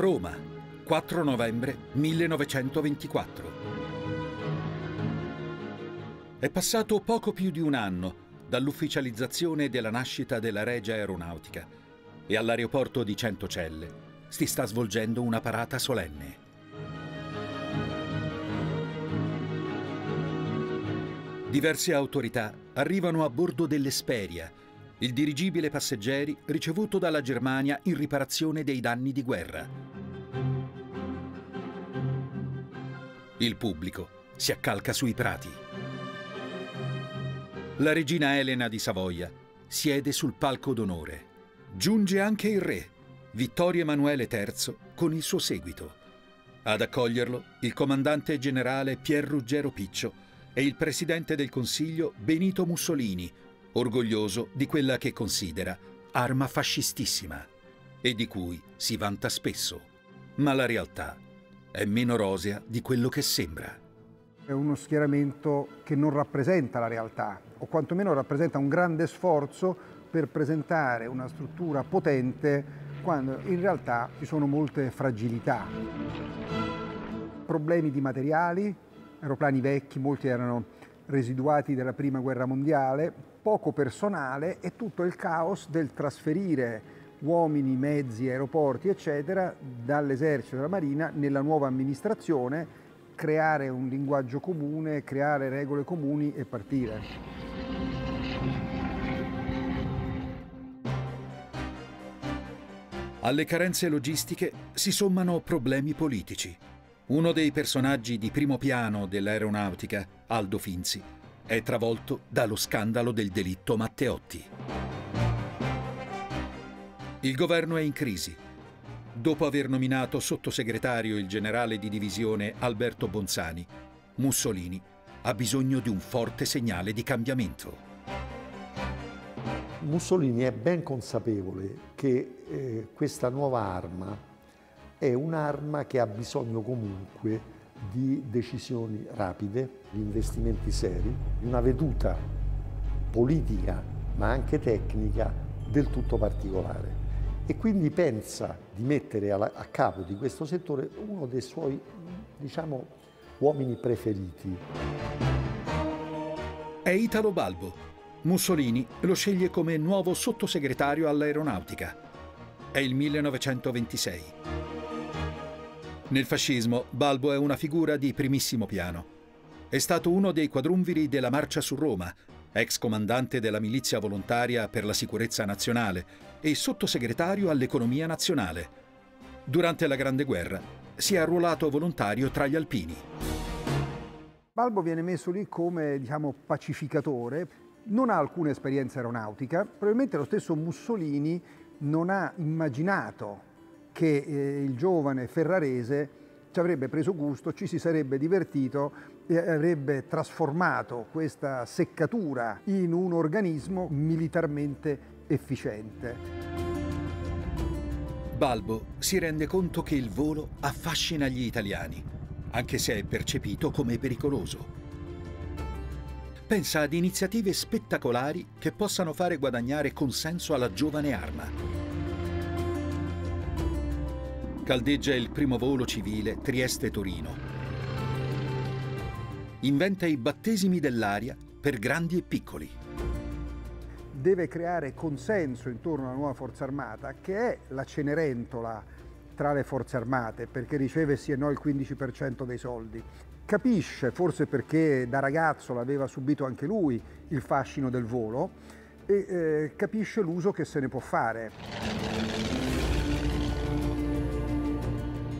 Roma, 4 novembre 1924. È passato poco più di un anno dall'ufficializzazione della nascita della Regia Aeronautica e all'aeroporto di Centocelle si sta svolgendo una parata solenne. Diverse autorità arrivano a bordo dell'Esperia, il dirigibile passeggeri ricevuto dalla Germania in riparazione dei danni di guerra. Il pubblico si accalca sui prati. La regina Elena di Savoia siede sul palco d'onore. Giunge anche il re, Vittorio Emanuele III, con il suo seguito. Ad accoglierlo il comandante generale Pier Ruggero Piccio e il presidente del Consiglio Benito Mussolini, orgoglioso di quella che considera arma fascistissima e di cui si vanta spesso. Ma la realtà è meno rosea di quello che sembra. È uno schieramento che non rappresenta la realtà, o quantomeno rappresenta un grande sforzo per presentare una struttura potente quando in realtà ci sono molte fragilità. Problemi di materiali, aeroplani vecchi, molti erano residuati della prima guerra mondiale, poco personale e tutto il caos del trasferire uomini, mezzi, aeroporti, eccetera, dall'esercito e dalla marina nella nuova amministrazione, creare un linguaggio comune, creare regole comuni e partire. Alle carenze logistiche si sommano problemi politici. Uno dei personaggi di primo piano dell'aeronautica, Aldo Finzi, è travolto dallo scandalo del delitto Matteotti. Il governo è in crisi. Dopo aver nominato sottosegretario il generale di divisione Alberto Bonzani, Mussolini ha bisogno di un forte segnale di cambiamento. Mussolini è ben consapevole che eh, questa nuova arma è un'arma che ha bisogno comunque di decisioni rapide, di investimenti seri, di una veduta politica ma anche tecnica del tutto particolare. E quindi pensa di mettere a capo di questo settore uno dei suoi, diciamo, uomini preferiti. È Italo Balbo. Mussolini lo sceglie come nuovo sottosegretario all'aeronautica. È il 1926. Nel fascismo Balbo è una figura di primissimo piano. È stato uno dei quadrumviri della Marcia su Roma, ex comandante della milizia volontaria per la sicurezza nazionale e sottosegretario all'economia nazionale. Durante la Grande Guerra si è arruolato volontario tra gli alpini. Balbo viene messo lì come diciamo, pacificatore, non ha alcuna esperienza aeronautica, probabilmente lo stesso Mussolini non ha immaginato che eh, il giovane ferrarese ci avrebbe preso gusto, ci si sarebbe divertito avrebbe trasformato questa seccatura in un organismo militarmente efficiente. Balbo si rende conto che il volo affascina gli italiani, anche se è percepito come pericoloso. Pensa ad iniziative spettacolari che possano fare guadagnare consenso alla giovane arma caldeggia il primo volo civile Trieste-Torino. Inventa i battesimi dell'aria per grandi e piccoli. Deve creare consenso intorno alla nuova forza armata, che è la cenerentola tra le forze armate, perché riceve sì e no il 15% dei soldi. Capisce, forse perché da ragazzo l'aveva subito anche lui, il fascino del volo, e eh, capisce l'uso che se ne può fare.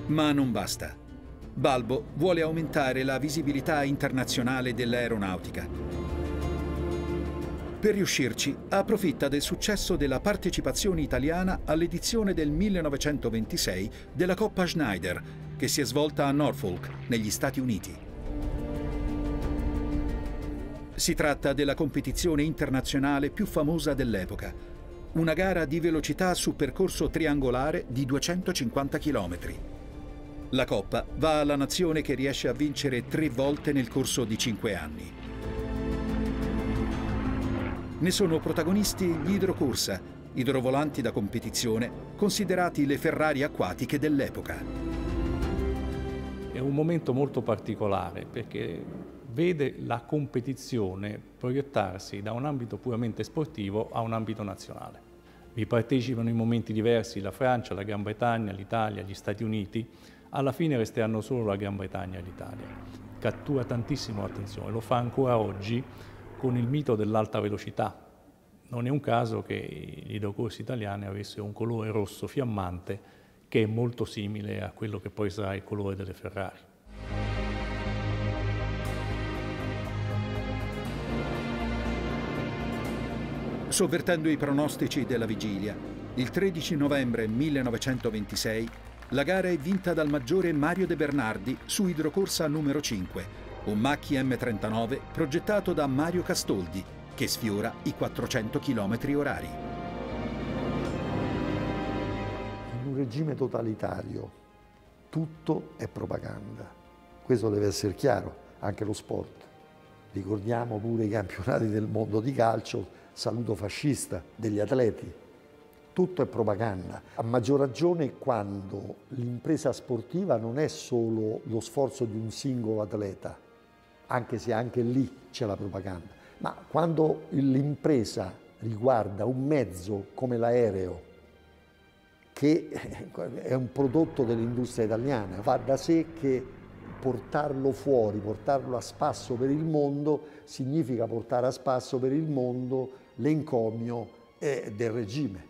Ma non basta. Balbo vuole aumentare la visibilità internazionale dell'aeronautica. Per riuscirci, approfitta del successo della partecipazione italiana all'edizione del 1926 della Coppa Schneider, che si è svolta a Norfolk, negli Stati Uniti. Si tratta della competizione internazionale più famosa dell'epoca, una gara di velocità su percorso triangolare di 250 chilometri. La coppa va alla nazione che riesce a vincere tre volte nel corso di cinque anni. Ne sono protagonisti gli idrocorsa, idrovolanti da competizione, considerati le Ferrari acquatiche dell'epoca. È un momento molto particolare perché vede la competizione proiettarsi da un ambito puramente sportivo a un ambito nazionale. Vi partecipano in momenti diversi la Francia, la Gran Bretagna, l'Italia, gli Stati Uniti, alla fine resteranno solo la Gran Bretagna e l'Italia. Cattura tantissimo l'attenzione, lo fa ancora oggi con il mito dell'alta velocità. Non è un caso che gli idrocorsi italiani avessero un colore rosso fiammante che è molto simile a quello che poi sarà il colore delle Ferrari. Sovvertendo i pronostici della vigilia, il 13 novembre 1926 la gara è vinta dal maggiore Mario De Bernardi su idrocorsa numero 5, un Macchi M39 progettato da Mario Castoldi, che sfiora i 400 km orari. In un regime totalitario tutto è propaganda. Questo deve essere chiaro, anche lo sport. Ricordiamo pure i campionati del mondo di calcio saluto fascista degli atleti. Tutto è propaganda, a maggior ragione quando l'impresa sportiva non è solo lo sforzo di un singolo atleta, anche se anche lì c'è la propaganda, ma quando l'impresa riguarda un mezzo come l'aereo, che è un prodotto dell'industria italiana, va da sé che portarlo fuori, portarlo a spasso per il mondo, significa portare a spasso per il mondo l'encomio del regime.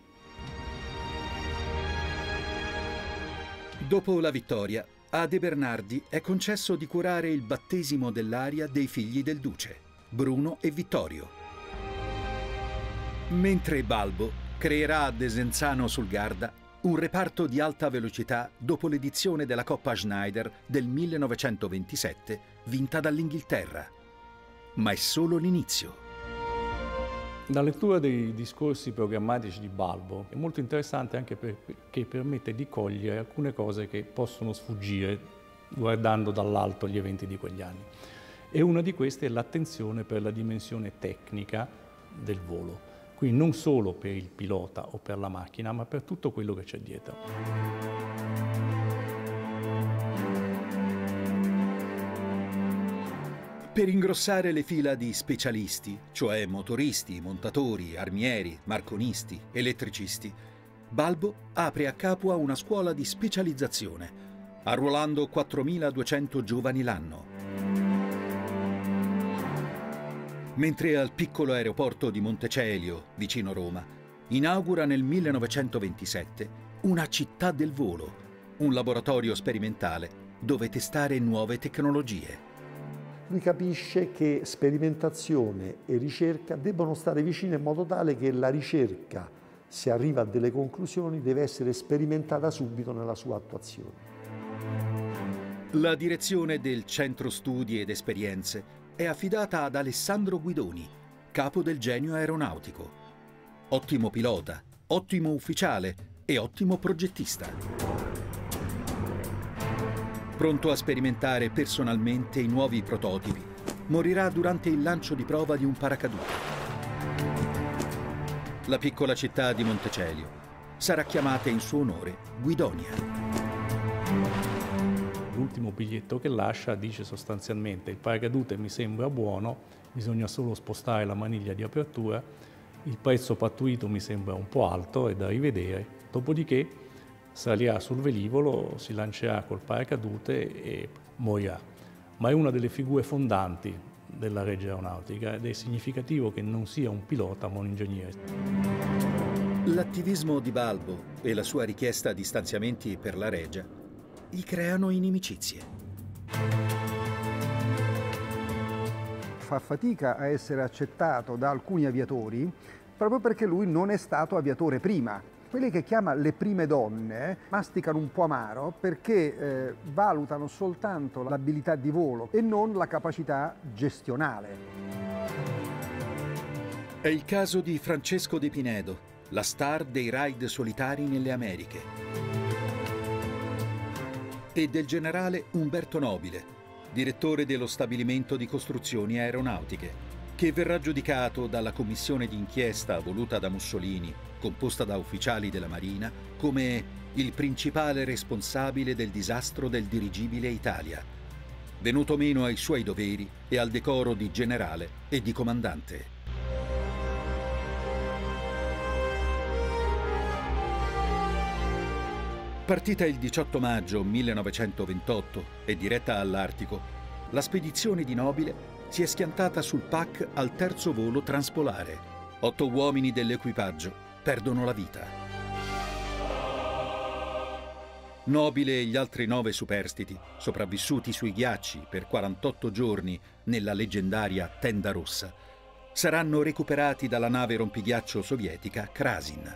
Dopo la vittoria, a De Bernardi è concesso di curare il battesimo dell'aria dei figli del duce, Bruno e Vittorio. Mentre Balbo creerà a Desenzano sul Garda un reparto di alta velocità dopo l'edizione della Coppa Schneider del 1927 vinta dall'Inghilterra. Ma è solo l'inizio. La lettura dei discorsi programmatici di Balbo è molto interessante anche perché permette di cogliere alcune cose che possono sfuggire guardando dall'alto gli eventi di quegli anni. E una di queste è l'attenzione per la dimensione tecnica del volo, quindi non solo per il pilota o per la macchina, ma per tutto quello che c'è dietro. Per ingrossare le fila di specialisti, cioè motoristi, montatori, armieri, marconisti, elettricisti, Balbo apre a Capua una scuola di specializzazione, arruolando 4.200 giovani l'anno. Mentre al piccolo aeroporto di Montecelio, vicino Roma, inaugura nel 1927 una città del volo, un laboratorio sperimentale dove testare nuove tecnologie lui capisce che sperimentazione e ricerca debbono stare vicine in modo tale che la ricerca, se arriva a delle conclusioni, deve essere sperimentata subito nella sua attuazione. La direzione del Centro Studi ed Esperienze è affidata ad Alessandro Guidoni, capo del genio aeronautico. Ottimo pilota, ottimo ufficiale e ottimo progettista pronto a sperimentare personalmente i nuovi prototipi, morirà durante il lancio di prova di un paracadute. La piccola città di Montecelio sarà chiamata in suo onore Guidonia. L'ultimo biglietto che lascia dice sostanzialmente il paracadute mi sembra buono, bisogna solo spostare la maniglia di apertura, il prezzo pattuito mi sembra un po' alto, è da rivedere, dopodiché salirà sul velivolo, si lancerà col paracadute e morirà. Ma è una delle figure fondanti della Regia Aeronautica ed è significativo che non sia un pilota ma un ingegnere. L'attivismo di Balbo e la sua richiesta di stanziamenti per la Regia gli creano inimicizie. Fa fatica a essere accettato da alcuni aviatori proprio perché lui non è stato aviatore prima quelle che chiama le prime donne masticano un po' amaro perché eh, valutano soltanto l'abilità di volo e non la capacità gestionale. È il caso di Francesco De Pinedo, la star dei ride solitari nelle Americhe. E del generale Umberto Nobile, direttore dello stabilimento di costruzioni aeronautiche, che verrà giudicato dalla commissione d'inchiesta voluta da Mussolini, composta da ufficiali della Marina, come il principale responsabile del disastro del dirigibile Italia, venuto meno ai suoi doveri e al decoro di generale e di comandante. Partita il 18 maggio 1928 e diretta all'Artico, la spedizione di Nobile si è schiantata sul PAC al terzo volo transpolare. Otto uomini dell'equipaggio perdono la vita. Nobile e gli altri nove superstiti, sopravvissuti sui ghiacci per 48 giorni nella leggendaria Tenda Rossa, saranno recuperati dalla nave rompighiaccio sovietica Krasin.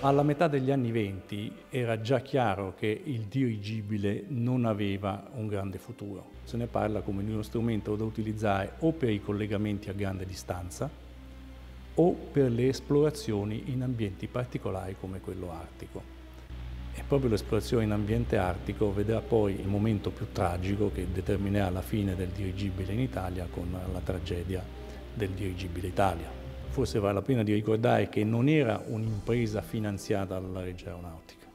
Alla metà degli anni venti era già chiaro che il dirigibile non aveva un grande futuro. Se ne parla come di uno strumento da utilizzare o per i collegamenti a grande distanza o per le esplorazioni in ambienti particolari come quello artico. E proprio l'esplorazione in ambiente artico vedrà poi il momento più tragico che determinerà la fine del dirigibile in Italia con la tragedia del dirigibile Italia forse vale la pena di ricordare che non era un'impresa finanziata dalla Regia Aeronautica,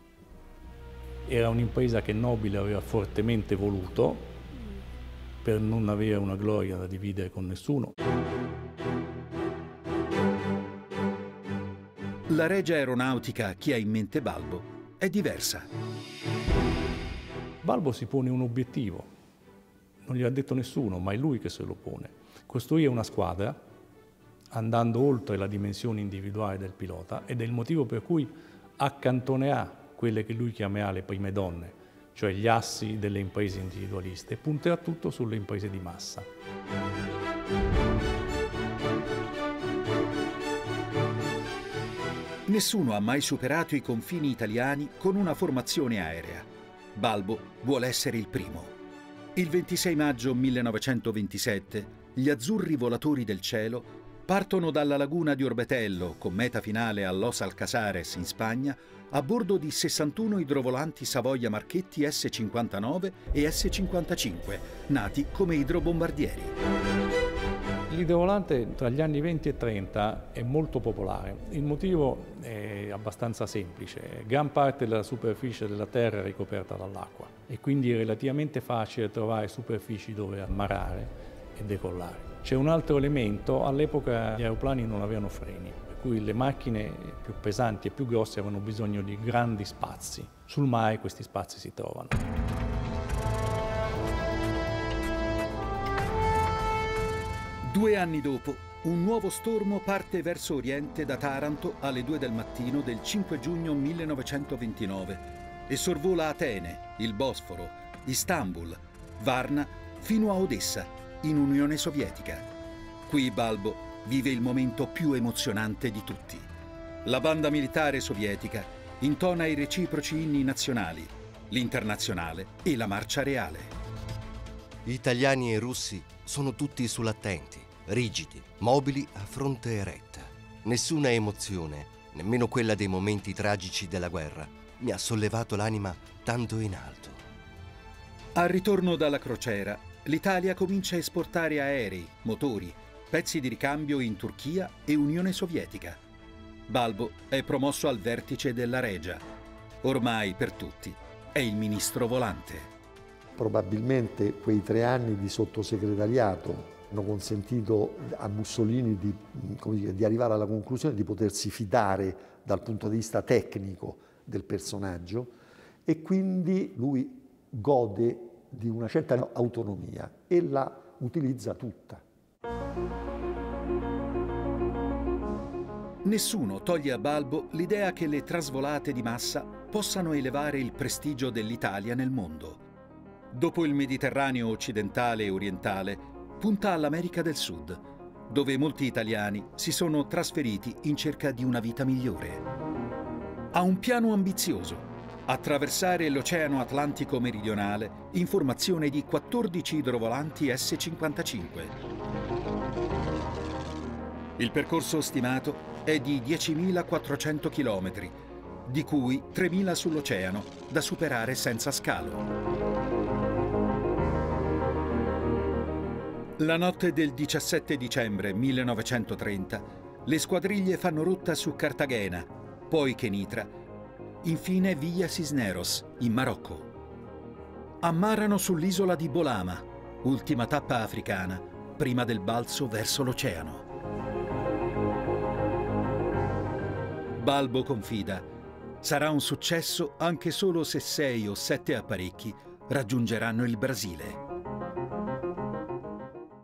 era un'impresa che Nobile aveva fortemente voluto per non avere una gloria da dividere con nessuno. La Regia Aeronautica, chi ha in mente Balbo, è diversa. Balbo si pone un obiettivo, non gli ha detto nessuno, ma è lui che se lo pone. Costruire una squadra andando oltre la dimensione individuale del pilota ed è il motivo per cui accantonerà quelle che lui chiamerà le prime donne, cioè gli assi delle imprese individualiste, e punterà tutto sulle imprese di massa. Nessuno ha mai superato i confini italiani con una formazione aerea. Balbo vuole essere il primo. Il 26 maggio 1927 gli azzurri volatori del cielo Partono dalla laguna di Orbetello, con meta finale a Los Alcasares in Spagna, a bordo di 61 idrovolanti Savoia Marchetti S-59 e S-55, nati come idrobombardieri. L'idrovolante tra gli anni 20 e 30 è molto popolare. Il motivo è abbastanza semplice. Gran parte della superficie della Terra è ricoperta dall'acqua e quindi è relativamente facile trovare superfici dove ammarare e decollare. C'è un altro elemento, all'epoca gli aeroplani non avevano freni, per cui le macchine più pesanti e più grosse avevano bisogno di grandi spazi. Sul mare questi spazi si trovano. Due anni dopo, un nuovo stormo parte verso oriente da Taranto alle 2 del mattino del 5 giugno 1929 e sorvola Atene, il Bosforo, Istanbul, Varna fino a Odessa in Unione Sovietica. Qui Balbo vive il momento più emozionante di tutti. La banda militare sovietica intona i reciproci inni nazionali, l'internazionale e la marcia reale. Italiani e russi sono tutti sull'attenti, rigidi, mobili a fronte eretta. Nessuna emozione, nemmeno quella dei momenti tragici della guerra, mi ha sollevato l'anima tanto in alto. Al ritorno dalla crociera, l'Italia comincia a esportare aerei, motori, pezzi di ricambio in Turchia e Unione Sovietica. Balbo è promosso al vertice della Regia. Ormai per tutti è il ministro volante. Probabilmente quei tre anni di sottosegretariato hanno consentito a Mussolini di, dire, di arrivare alla conclusione di potersi fidare dal punto di vista tecnico del personaggio e quindi lui gode di una certa autonomia e la utilizza tutta. Nessuno toglie a Balbo l'idea che le trasvolate di massa possano elevare il prestigio dell'Italia nel mondo. Dopo il Mediterraneo occidentale e orientale, punta all'America del Sud, dove molti italiani si sono trasferiti in cerca di una vita migliore. Ha un piano ambizioso attraversare l'Oceano Atlantico meridionale in formazione di 14 idrovolanti S-55. Il percorso stimato è di 10.400 km, di cui 3.000 sull'oceano, da superare senza scalo. La notte del 17 dicembre 1930 le squadriglie fanno rotta su Cartagena, poi Kenitra, infine via Cisneros, in Marocco. Ammarano sull'isola di Bolama, ultima tappa africana, prima del balzo verso l'oceano. Balbo confida, sarà un successo anche solo se sei o sette apparecchi raggiungeranno il Brasile.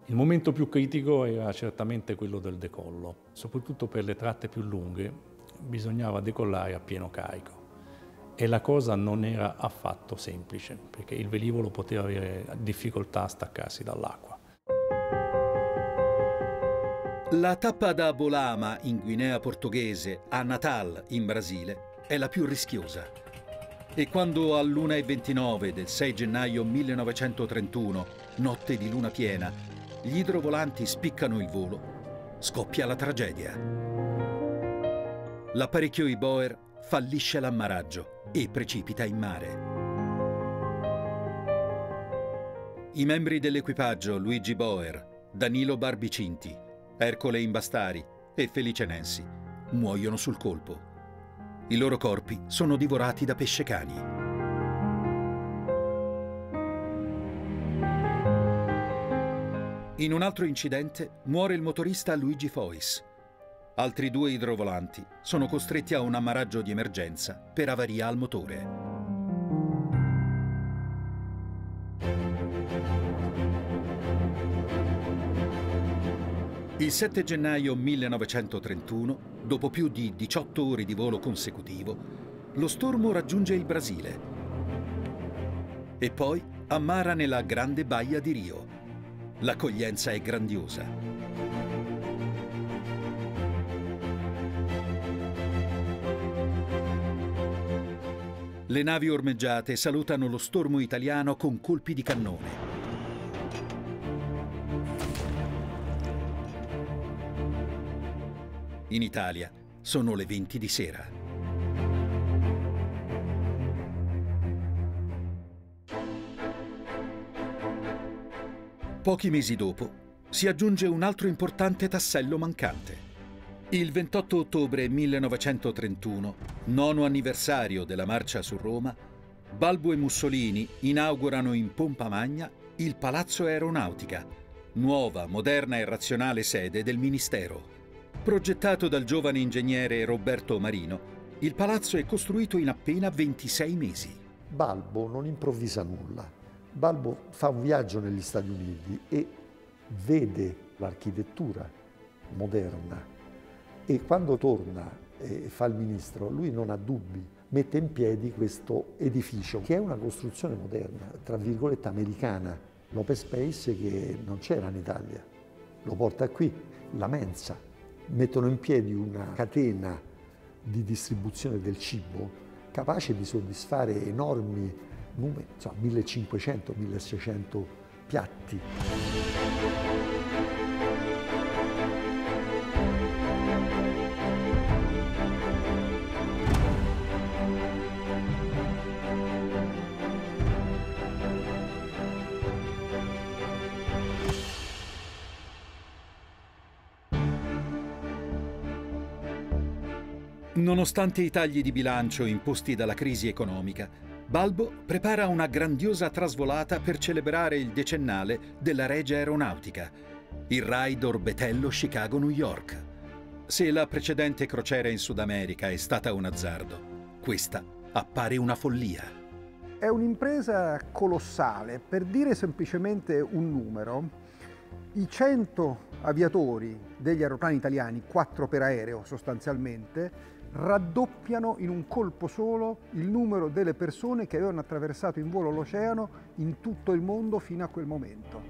Il momento più critico era certamente quello del decollo, soprattutto per le tratte più lunghe bisognava decollare a pieno carico e la cosa non era affatto semplice perché il velivolo poteva avere difficoltà a staccarsi dall'acqua. La tappa da Bolama in Guinea Portoghese a Natal in Brasile è la più rischiosa. E quando all'1.29 del 6 gennaio 1931, notte di luna piena, gli idrovolanti spiccano il volo, scoppia la tragedia. L'apparecchio Iboer fallisce l'ammaraggio e precipita in mare. I membri dell'equipaggio Luigi Boer, Danilo Barbicinti, Ercole Imbastari e Felice Nensi muoiono sul colpo. I loro corpi sono divorati da pescecani. In un altro incidente muore il motorista Luigi Fois. Altri due idrovolanti sono costretti a un ammaraggio di emergenza per avaria al motore. Il 7 gennaio 1931, dopo più di 18 ore di volo consecutivo, lo stormo raggiunge il Brasile e poi ammara nella grande baia di Rio, L'accoglienza è grandiosa. Le navi ormeggiate salutano lo stormo italiano con colpi di cannone. In Italia sono le 20 di sera. Pochi mesi dopo si aggiunge un altro importante tassello mancante. Il 28 ottobre 1931, nono anniversario della marcia su Roma, Balbo e Mussolini inaugurano in pompa magna il Palazzo Aeronautica, nuova, moderna e razionale sede del Ministero. Progettato dal giovane ingegnere Roberto Marino, il palazzo è costruito in appena 26 mesi. Balbo non improvvisa nulla Balbo fa un viaggio negli Stati Uniti e vede l'architettura moderna e quando torna e fa il ministro, lui non ha dubbi, mette in piedi questo edificio che è una costruzione moderna, tra virgolette americana, l'open space che non c'era in Italia, lo porta qui, la mensa, mettono in piedi una catena di distribuzione del cibo capace di soddisfare enormi numeri, insomma 1500-1600 piatti. Nonostante i tagli di bilancio imposti dalla crisi economica, Balbo prepara una grandiosa trasvolata per celebrare il decennale della Regia Aeronautica, il raid Orbetello Chicago-New York. Se la precedente crociera in Sud America è stata un azzardo, questa appare una follia. È un'impresa colossale. Per dire semplicemente un numero, i 100 aviatori degli aeroplani italiani, 4 per aereo sostanzialmente, raddoppiano in un colpo solo il numero delle persone che avevano attraversato in volo l'oceano in tutto il mondo fino a quel momento.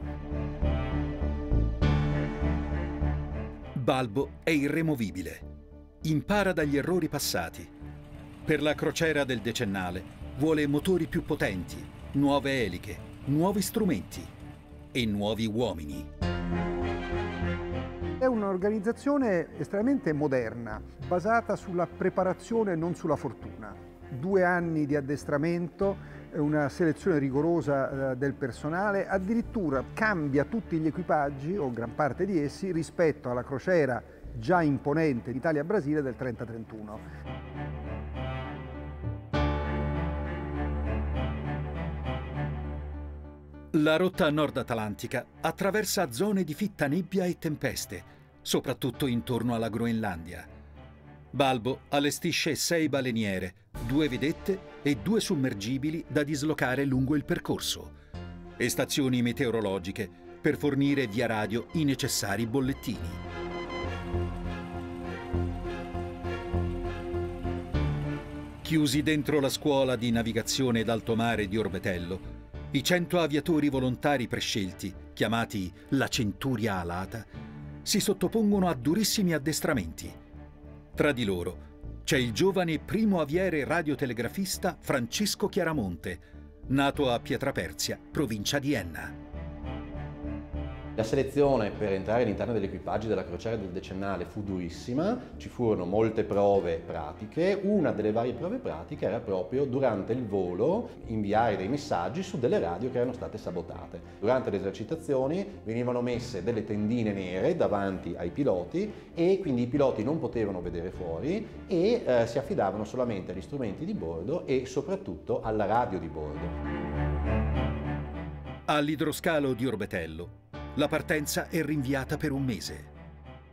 Balbo è irremovibile. Impara dagli errori passati. Per la crociera del decennale vuole motori più potenti, nuove eliche, nuovi strumenti e nuovi uomini. È un'organizzazione estremamente moderna, basata sulla preparazione e non sulla fortuna. Due anni di addestramento una selezione rigorosa eh, del personale, addirittura cambia tutti gli equipaggi o gran parte di essi rispetto alla crociera già imponente Italia-Brasile del 30-31. La rotta nord-atlantica attraversa zone di fitta nebbia e tempeste, soprattutto intorno alla Groenlandia. Balbo allestisce sei baleniere, due vedette e due sommergibili da dislocare lungo il percorso e stazioni meteorologiche per fornire via radio i necessari bollettini. Chiusi dentro la scuola di navigazione d'alto mare di Orbetello, i cento aviatori volontari prescelti, chiamati la Centuria Alata, si sottopongono a durissimi addestramenti. Tra di loro c'è il giovane primo aviere radiotelegrafista Francesco Chiaramonte, nato a Pietraperzia, provincia di Enna. La selezione per entrare all'interno degli equipaggi della crociera del decennale fu durissima, ci furono molte prove pratiche, una delle varie prove pratiche era proprio durante il volo inviare dei messaggi su delle radio che erano state sabotate. Durante le esercitazioni venivano messe delle tendine nere davanti ai piloti e quindi i piloti non potevano vedere fuori e eh, si affidavano solamente agli strumenti di bordo e soprattutto alla radio di bordo. All'idroscalo di Orbetello la partenza è rinviata per un mese.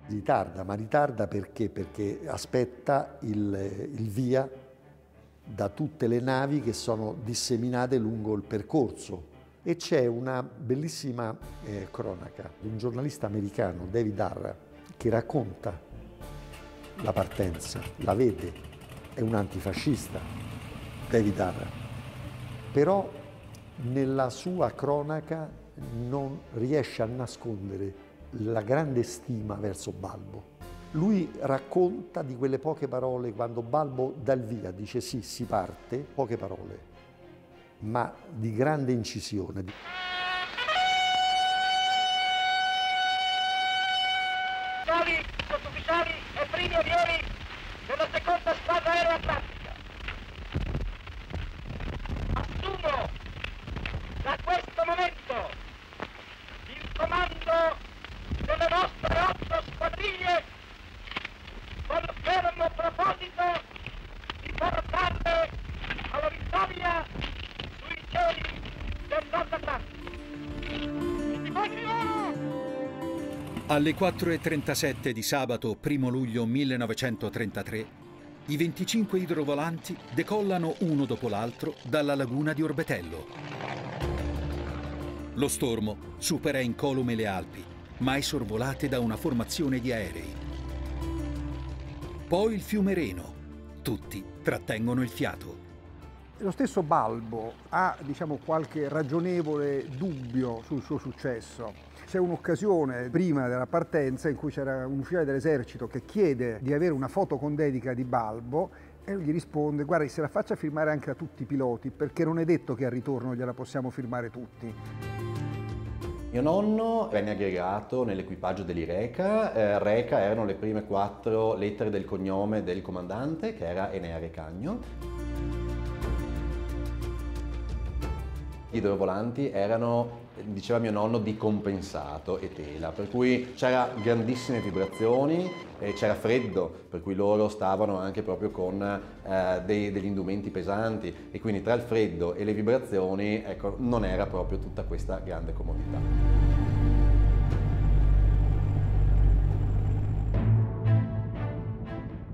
Ritarda, ma ritarda perché? Perché aspetta il, il via da tutte le navi che sono disseminate lungo il percorso. E c'è una bellissima eh, cronaca di un giornalista americano, David Arra, che racconta la partenza, la vede, è un antifascista, David Arra. Però nella sua cronaca non riesce a nascondere la grande stima verso Balbo. Lui racconta di quelle poche parole quando Balbo dà il via, dice sì, si parte, poche parole, ma di grande incisione. Alle 4.37 di sabato 1 luglio 1933 i 25 idrovolanti decollano uno dopo l'altro dalla laguna di Orbetello. Lo stormo supera incolume le Alpi, mai sorvolate da una formazione di aerei. Poi il fiume Reno. Tutti trattengono il fiato. Lo stesso Balbo ha diciamo, qualche ragionevole dubbio sul suo successo. C'è un'occasione prima della partenza in cui c'era un ufficiale dell'esercito che chiede di avere una foto con dedica di Balbo e lui gli risponde guarda se la faccia firmare anche a tutti i piloti perché non è detto che al ritorno gliela possiamo firmare tutti. Mio nonno venne aggregato nell'equipaggio dell'Ireca. Eh, Reca erano le prime quattro lettere del cognome del comandante, che era Enea Recagno. Gli idrovolanti erano diceva mio nonno, di compensato e tela, per cui c'era grandissime vibrazioni, e c'era freddo, per cui loro stavano anche proprio con eh, dei, degli indumenti pesanti e quindi tra il freddo e le vibrazioni ecco, non era proprio tutta questa grande comodità.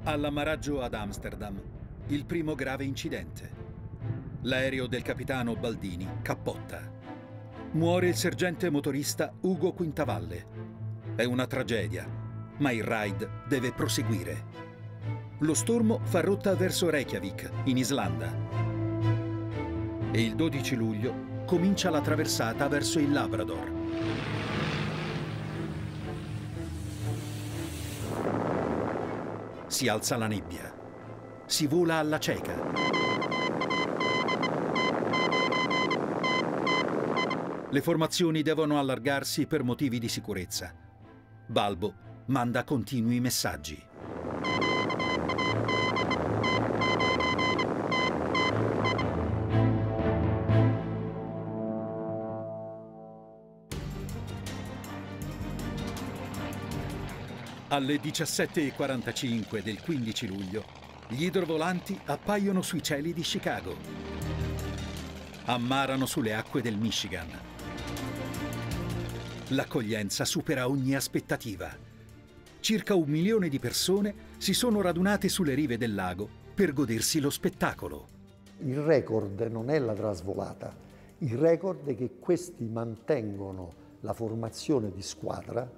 All'ammaraggio ad Amsterdam, il primo grave incidente. L'aereo del capitano Baldini cappotta. Muore il sergente motorista Ugo Quintavalle. È una tragedia, ma il ride deve proseguire. Lo stormo fa rotta verso Reykjavik, in Islanda. E il 12 luglio comincia la traversata verso il Labrador. Si alza la nebbia. Si vola alla cieca. Le formazioni devono allargarsi per motivi di sicurezza. Balbo manda continui messaggi. Alle 17.45 del 15 luglio, gli idrovolanti appaiono sui cieli di Chicago. Ammarano sulle acque del Michigan L'accoglienza supera ogni aspettativa. Circa un milione di persone si sono radunate sulle rive del lago per godersi lo spettacolo. Il record non è la trasvolata, il record è che questi mantengono la formazione di squadra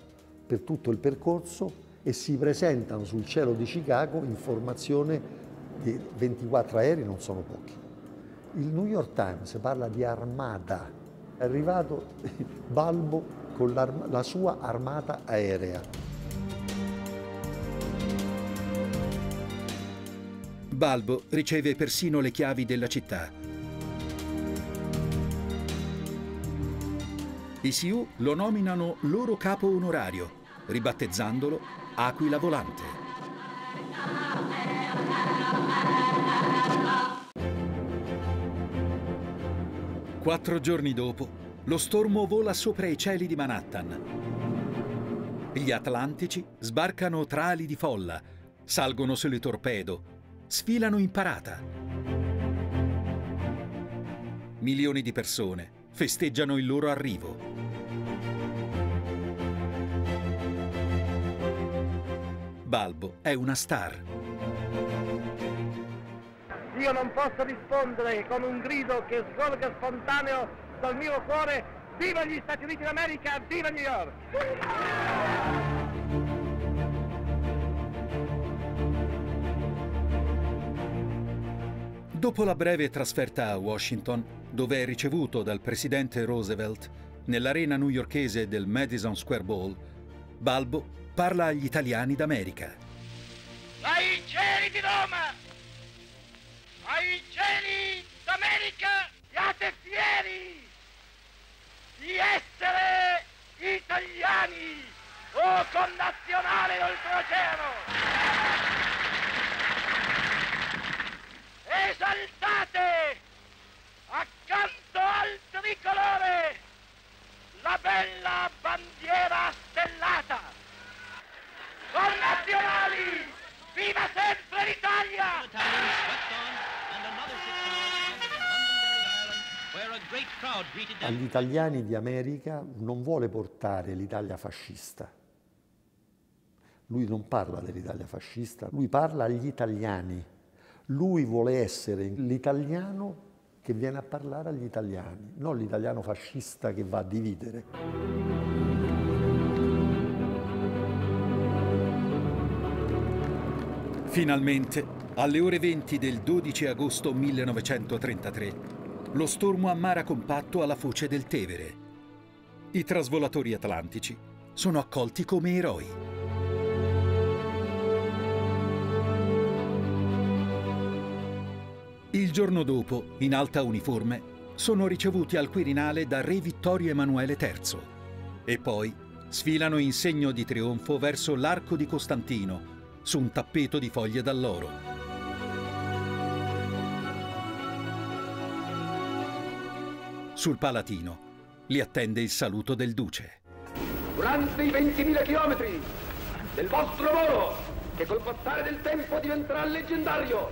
per tutto il percorso e si presentano sul cielo di Chicago in formazione di 24 aerei, non sono pochi. Il New York Times parla di armata, è arrivato Balbo con la sua armata aerea. Balbo riceve persino le chiavi della città. I Sioux lo nominano loro capo onorario, ribattezzandolo Aquila Volante. Quattro giorni dopo, lo stormo vola sopra i cieli di Manhattan. Gli Atlantici sbarcano tra ali di folla, salgono sui torpedo, sfilano in parata. Milioni di persone festeggiano il loro arrivo. Balbo è una star. Io non posso rispondere con un grido che sgorga spontaneo dal mio cuore Viva gli Stati Uniti d'America, viva New York! Dopo la breve trasferta a Washington, dove è ricevuto dal presidente Roosevelt, nell'arena newyorkese del Madison Square Ball, Balbo parla agli italiani d'America. Ai cieli di Roma, ai cieli d'America, siate fieri di essere italiani o connazionali oltreoceano. Esaltate accanto al tricolore la bella bandiera stellata. Connazionali! Viva sempre l'Italia! Agli italiani di America non vuole portare l'Italia fascista. Lui non parla dell'Italia fascista, lui parla agli italiani. Lui vuole essere l'italiano che viene a parlare agli italiani, non l'italiano fascista che va a dividere. Finalmente, alle ore 20 del 12 agosto 1933, lo stormo ammara compatto alla foce del Tevere. I trasvolatori atlantici sono accolti come eroi. Il giorno dopo, in alta uniforme, sono ricevuti al Quirinale da Re Vittorio Emanuele III e poi sfilano in segno di trionfo verso l'Arco di Costantino, su un tappeto di foglie d'alloro. Sul Palatino li attende il saluto del duce. Durante i 20.000 chilometri del vostro volo, che col passare del tempo diventerà leggendario,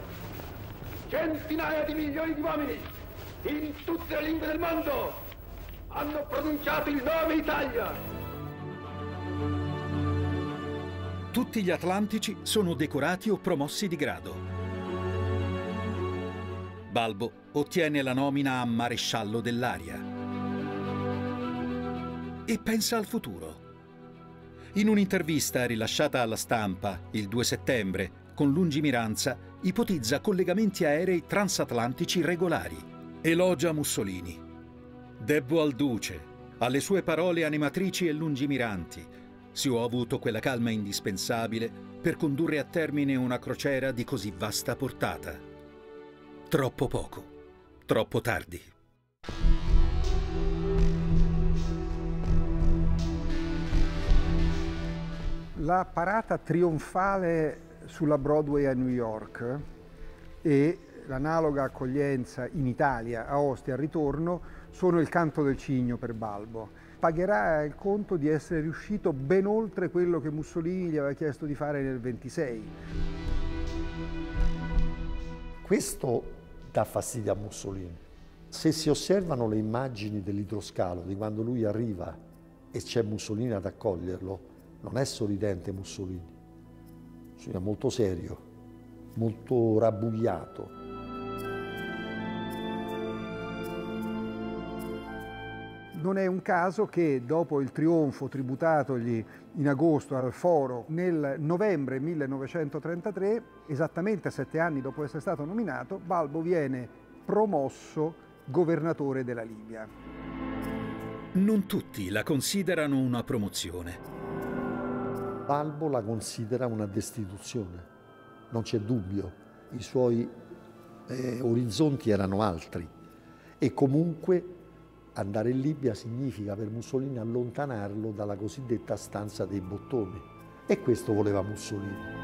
centinaia di milioni di uomini in tutte le lingue del mondo hanno pronunciato il nome Italia tutti gli atlantici sono decorati o promossi di grado. Balbo ottiene la nomina a maresciallo dell'aria. E pensa al futuro. In un'intervista rilasciata alla stampa il 2 settembre, con lungimiranza, ipotizza collegamenti aerei transatlantici regolari. Elogia Mussolini. Debbo al duce, alle sue parole animatrici e lungimiranti, se ho avuto quella calma indispensabile per condurre a termine una crociera di così vasta portata. Troppo poco, troppo tardi. La parata trionfale sulla Broadway a New York e l'analoga accoglienza in Italia, a Ostia, al ritorno, sono il canto del cigno per Balbo pagherà il conto di essere riuscito ben oltre quello che Mussolini gli aveva chiesto di fare nel 26. Questo dà fastidio a Mussolini. Se si osservano le immagini dell'idroscalo, di quando lui arriva e c'è Mussolini ad accoglierlo, non è sorridente Mussolini, è molto serio, molto rabbuiato. Non è un caso che dopo il trionfo tributatogli in agosto al Foro, nel novembre 1933, esattamente sette anni dopo essere stato nominato, Balbo viene promosso governatore della Libia. Non tutti la considerano una promozione. Balbo la considera una destituzione, non c'è dubbio, i suoi eh, orizzonti erano altri e comunque Andare in Libia significa per Mussolini allontanarlo dalla cosiddetta stanza dei bottoni e questo voleva Mussolini.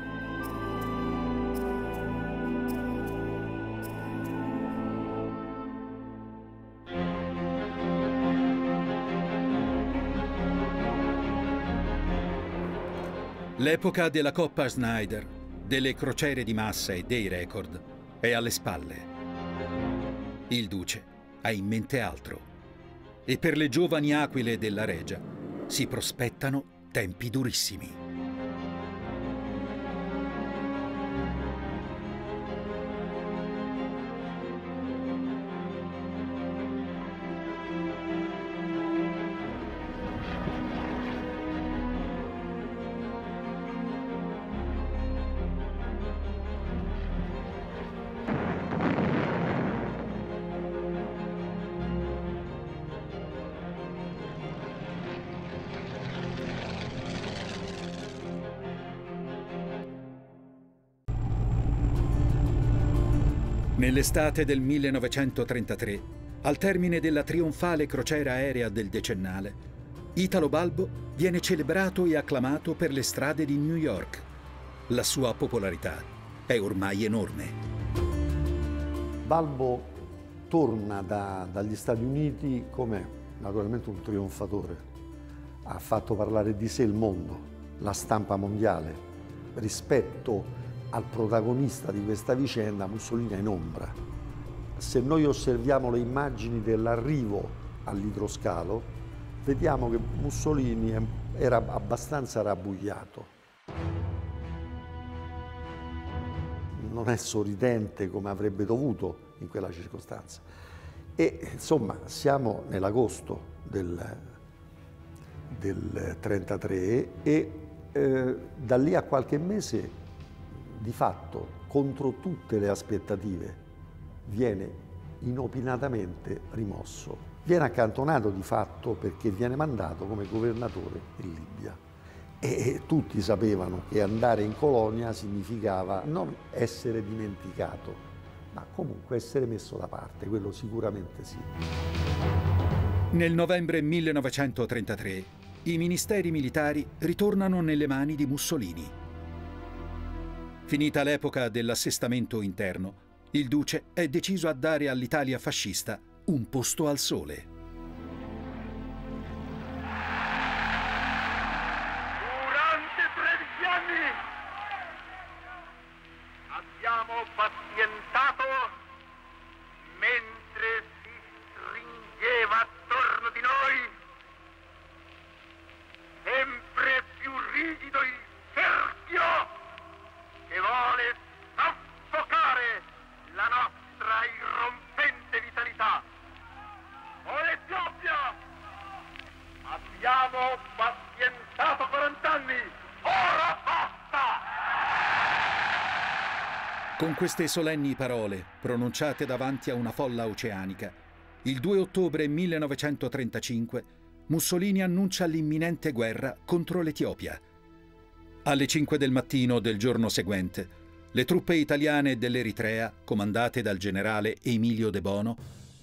L'epoca della Coppa Snyder, delle crociere di massa e dei record è alle spalle. Il duce ha in mente altro e per le giovani aquile della Regia si prospettano tempi durissimi. Nell'estate del 1933, al termine della trionfale crociera aerea del decennale, Italo Balbo viene celebrato e acclamato per le strade di New York. La sua popolarità è ormai enorme. Balbo torna da, dagli Stati Uniti come naturalmente un trionfatore. Ha fatto parlare di sé il mondo, la stampa mondiale, rispetto al protagonista di questa vicenda, Mussolini è in ombra. Se noi osserviamo le immagini dell'arrivo all'idroscalo, vediamo che Mussolini era abbastanza rabbuiato. Non è sorridente come avrebbe dovuto in quella circostanza. E insomma, siamo nell'agosto del, del 33 e eh, da lì a qualche mese di fatto, contro tutte le aspettative, viene inopinatamente rimosso. Viene accantonato di fatto perché viene mandato come governatore in Libia. E tutti sapevano che andare in colonia significava non essere dimenticato, ma comunque essere messo da parte, quello sicuramente sì. Nel novembre 1933 i ministeri militari ritornano nelle mani di Mussolini. Finita l'epoca dell'assestamento interno, il duce è deciso a dare all'Italia fascista un posto al sole. Queste solenni parole, pronunciate davanti a una folla oceanica, il 2 ottobre 1935 Mussolini annuncia l'imminente guerra contro l'Etiopia alle 5 del mattino del giorno seguente, le truppe italiane dell'Eritrea, comandate dal generale Emilio De Bono,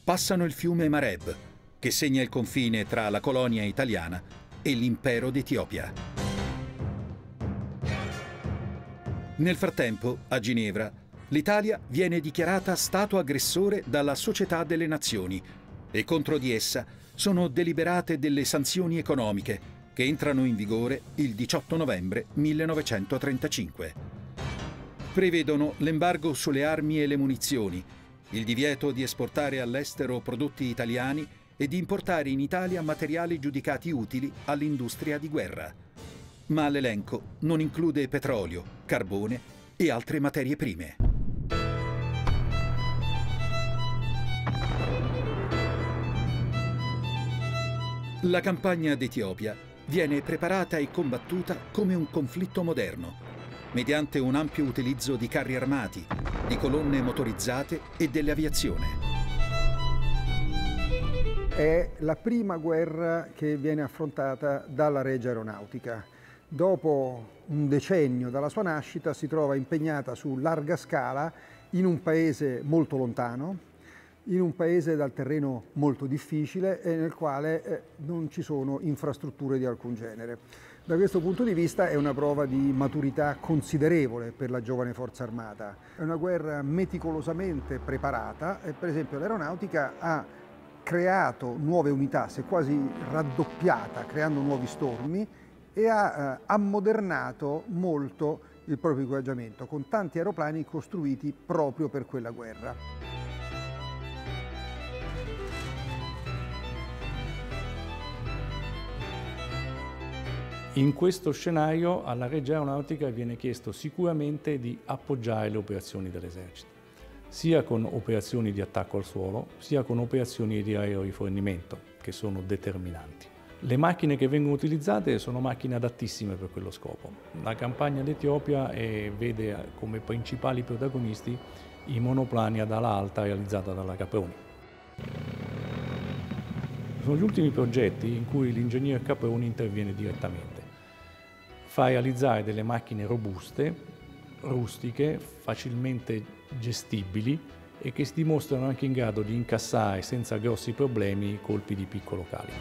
passano il fiume Mareb, che segna il confine tra la colonia italiana e l'impero d'Etiopia. Nel frattempo, a Ginevra, l'Italia viene dichiarata Stato aggressore dalla Società delle Nazioni e contro di essa sono deliberate delle sanzioni economiche che entrano in vigore il 18 novembre 1935. Prevedono l'embargo sulle armi e le munizioni, il divieto di esportare all'estero prodotti italiani e di importare in Italia materiali giudicati utili all'industria di guerra. Ma l'elenco non include petrolio, carbone e altre materie prime. La campagna d'Etiopia viene preparata e combattuta come un conflitto moderno, mediante un ampio utilizzo di carri armati, di colonne motorizzate e dell'aviazione. È la prima guerra che viene affrontata dalla Regia Aeronautica. Dopo un decennio dalla sua nascita si trova impegnata su larga scala in un paese molto lontano, in un paese dal terreno molto difficile e nel quale eh, non ci sono infrastrutture di alcun genere. Da questo punto di vista è una prova di maturità considerevole per la giovane forza armata. È una guerra meticolosamente preparata e per esempio l'aeronautica ha creato nuove unità, si è quasi raddoppiata creando nuovi stormi e ha eh, ammodernato molto il proprio equipaggiamento con tanti aeroplani costruiti proprio per quella guerra. In questo scenario alla Regia Aeronautica viene chiesto sicuramente di appoggiare le operazioni dell'esercito, sia con operazioni di attacco al suolo, sia con operazioni di aerorifornimento, che sono determinanti. Le macchine che vengono utilizzate sono macchine adattissime per quello scopo. La campagna d'Etiopia vede come principali protagonisti i monoplani ad ala alta realizzata dalla Caproni. Sono gli ultimi progetti in cui l'ingegner Caproni interviene direttamente fa realizzare delle macchine robuste, rustiche, facilmente gestibili e che si dimostrano anche in grado di incassare senza grossi problemi colpi di piccolo calibre.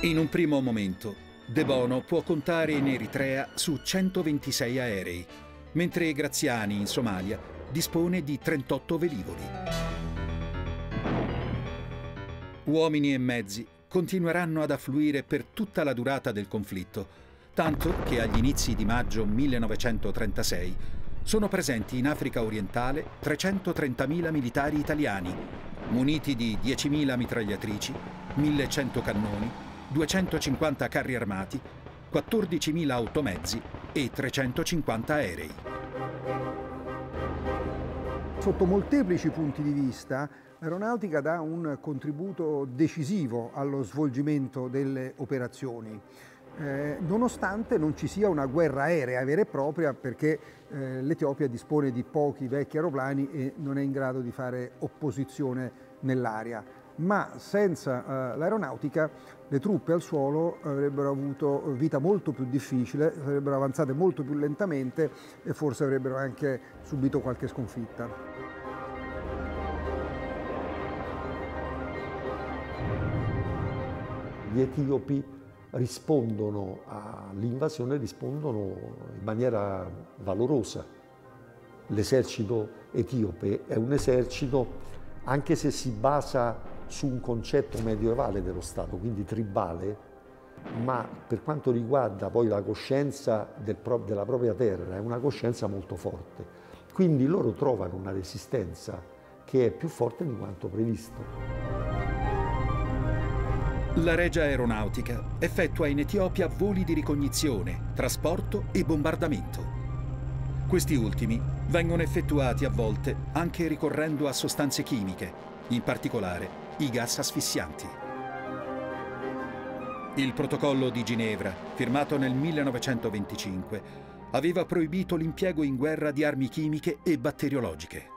In un primo momento, De Bono può contare in Eritrea su 126 aerei, mentre Graziani in Somalia dispone di 38 velivoli. Uomini e mezzi continueranno ad affluire per tutta la durata del conflitto, tanto che agli inizi di maggio 1936 sono presenti in Africa orientale 330.000 militari italiani, muniti di 10.000 mitragliatrici, 1.100 cannoni, 250 carri armati, 14.000 automezzi e 350 aerei. Sotto molteplici punti di vista, L'aeronautica dà un contributo decisivo allo svolgimento delle operazioni. Eh, nonostante non ci sia una guerra aerea vera e propria perché eh, l'Etiopia dispone di pochi vecchi aeroplani e non è in grado di fare opposizione nell'aria. Ma senza eh, l'aeronautica le truppe al suolo avrebbero avuto vita molto più difficile, sarebbero avanzate molto più lentamente e forse avrebbero anche subito qualche sconfitta. Gli etiopi rispondono all'invasione, rispondono in maniera valorosa. L'esercito etiope è un esercito, anche se si basa su un concetto medievale dello Stato, quindi tribale, ma per quanto riguarda poi la coscienza del pro della propria terra, è una coscienza molto forte. Quindi loro trovano una resistenza che è più forte di quanto previsto. La Regia Aeronautica effettua in Etiopia voli di ricognizione, trasporto e bombardamento. Questi ultimi vengono effettuati a volte anche ricorrendo a sostanze chimiche, in particolare i gas asfissianti. Il protocollo di Ginevra, firmato nel 1925, aveva proibito l'impiego in guerra di armi chimiche e batteriologiche.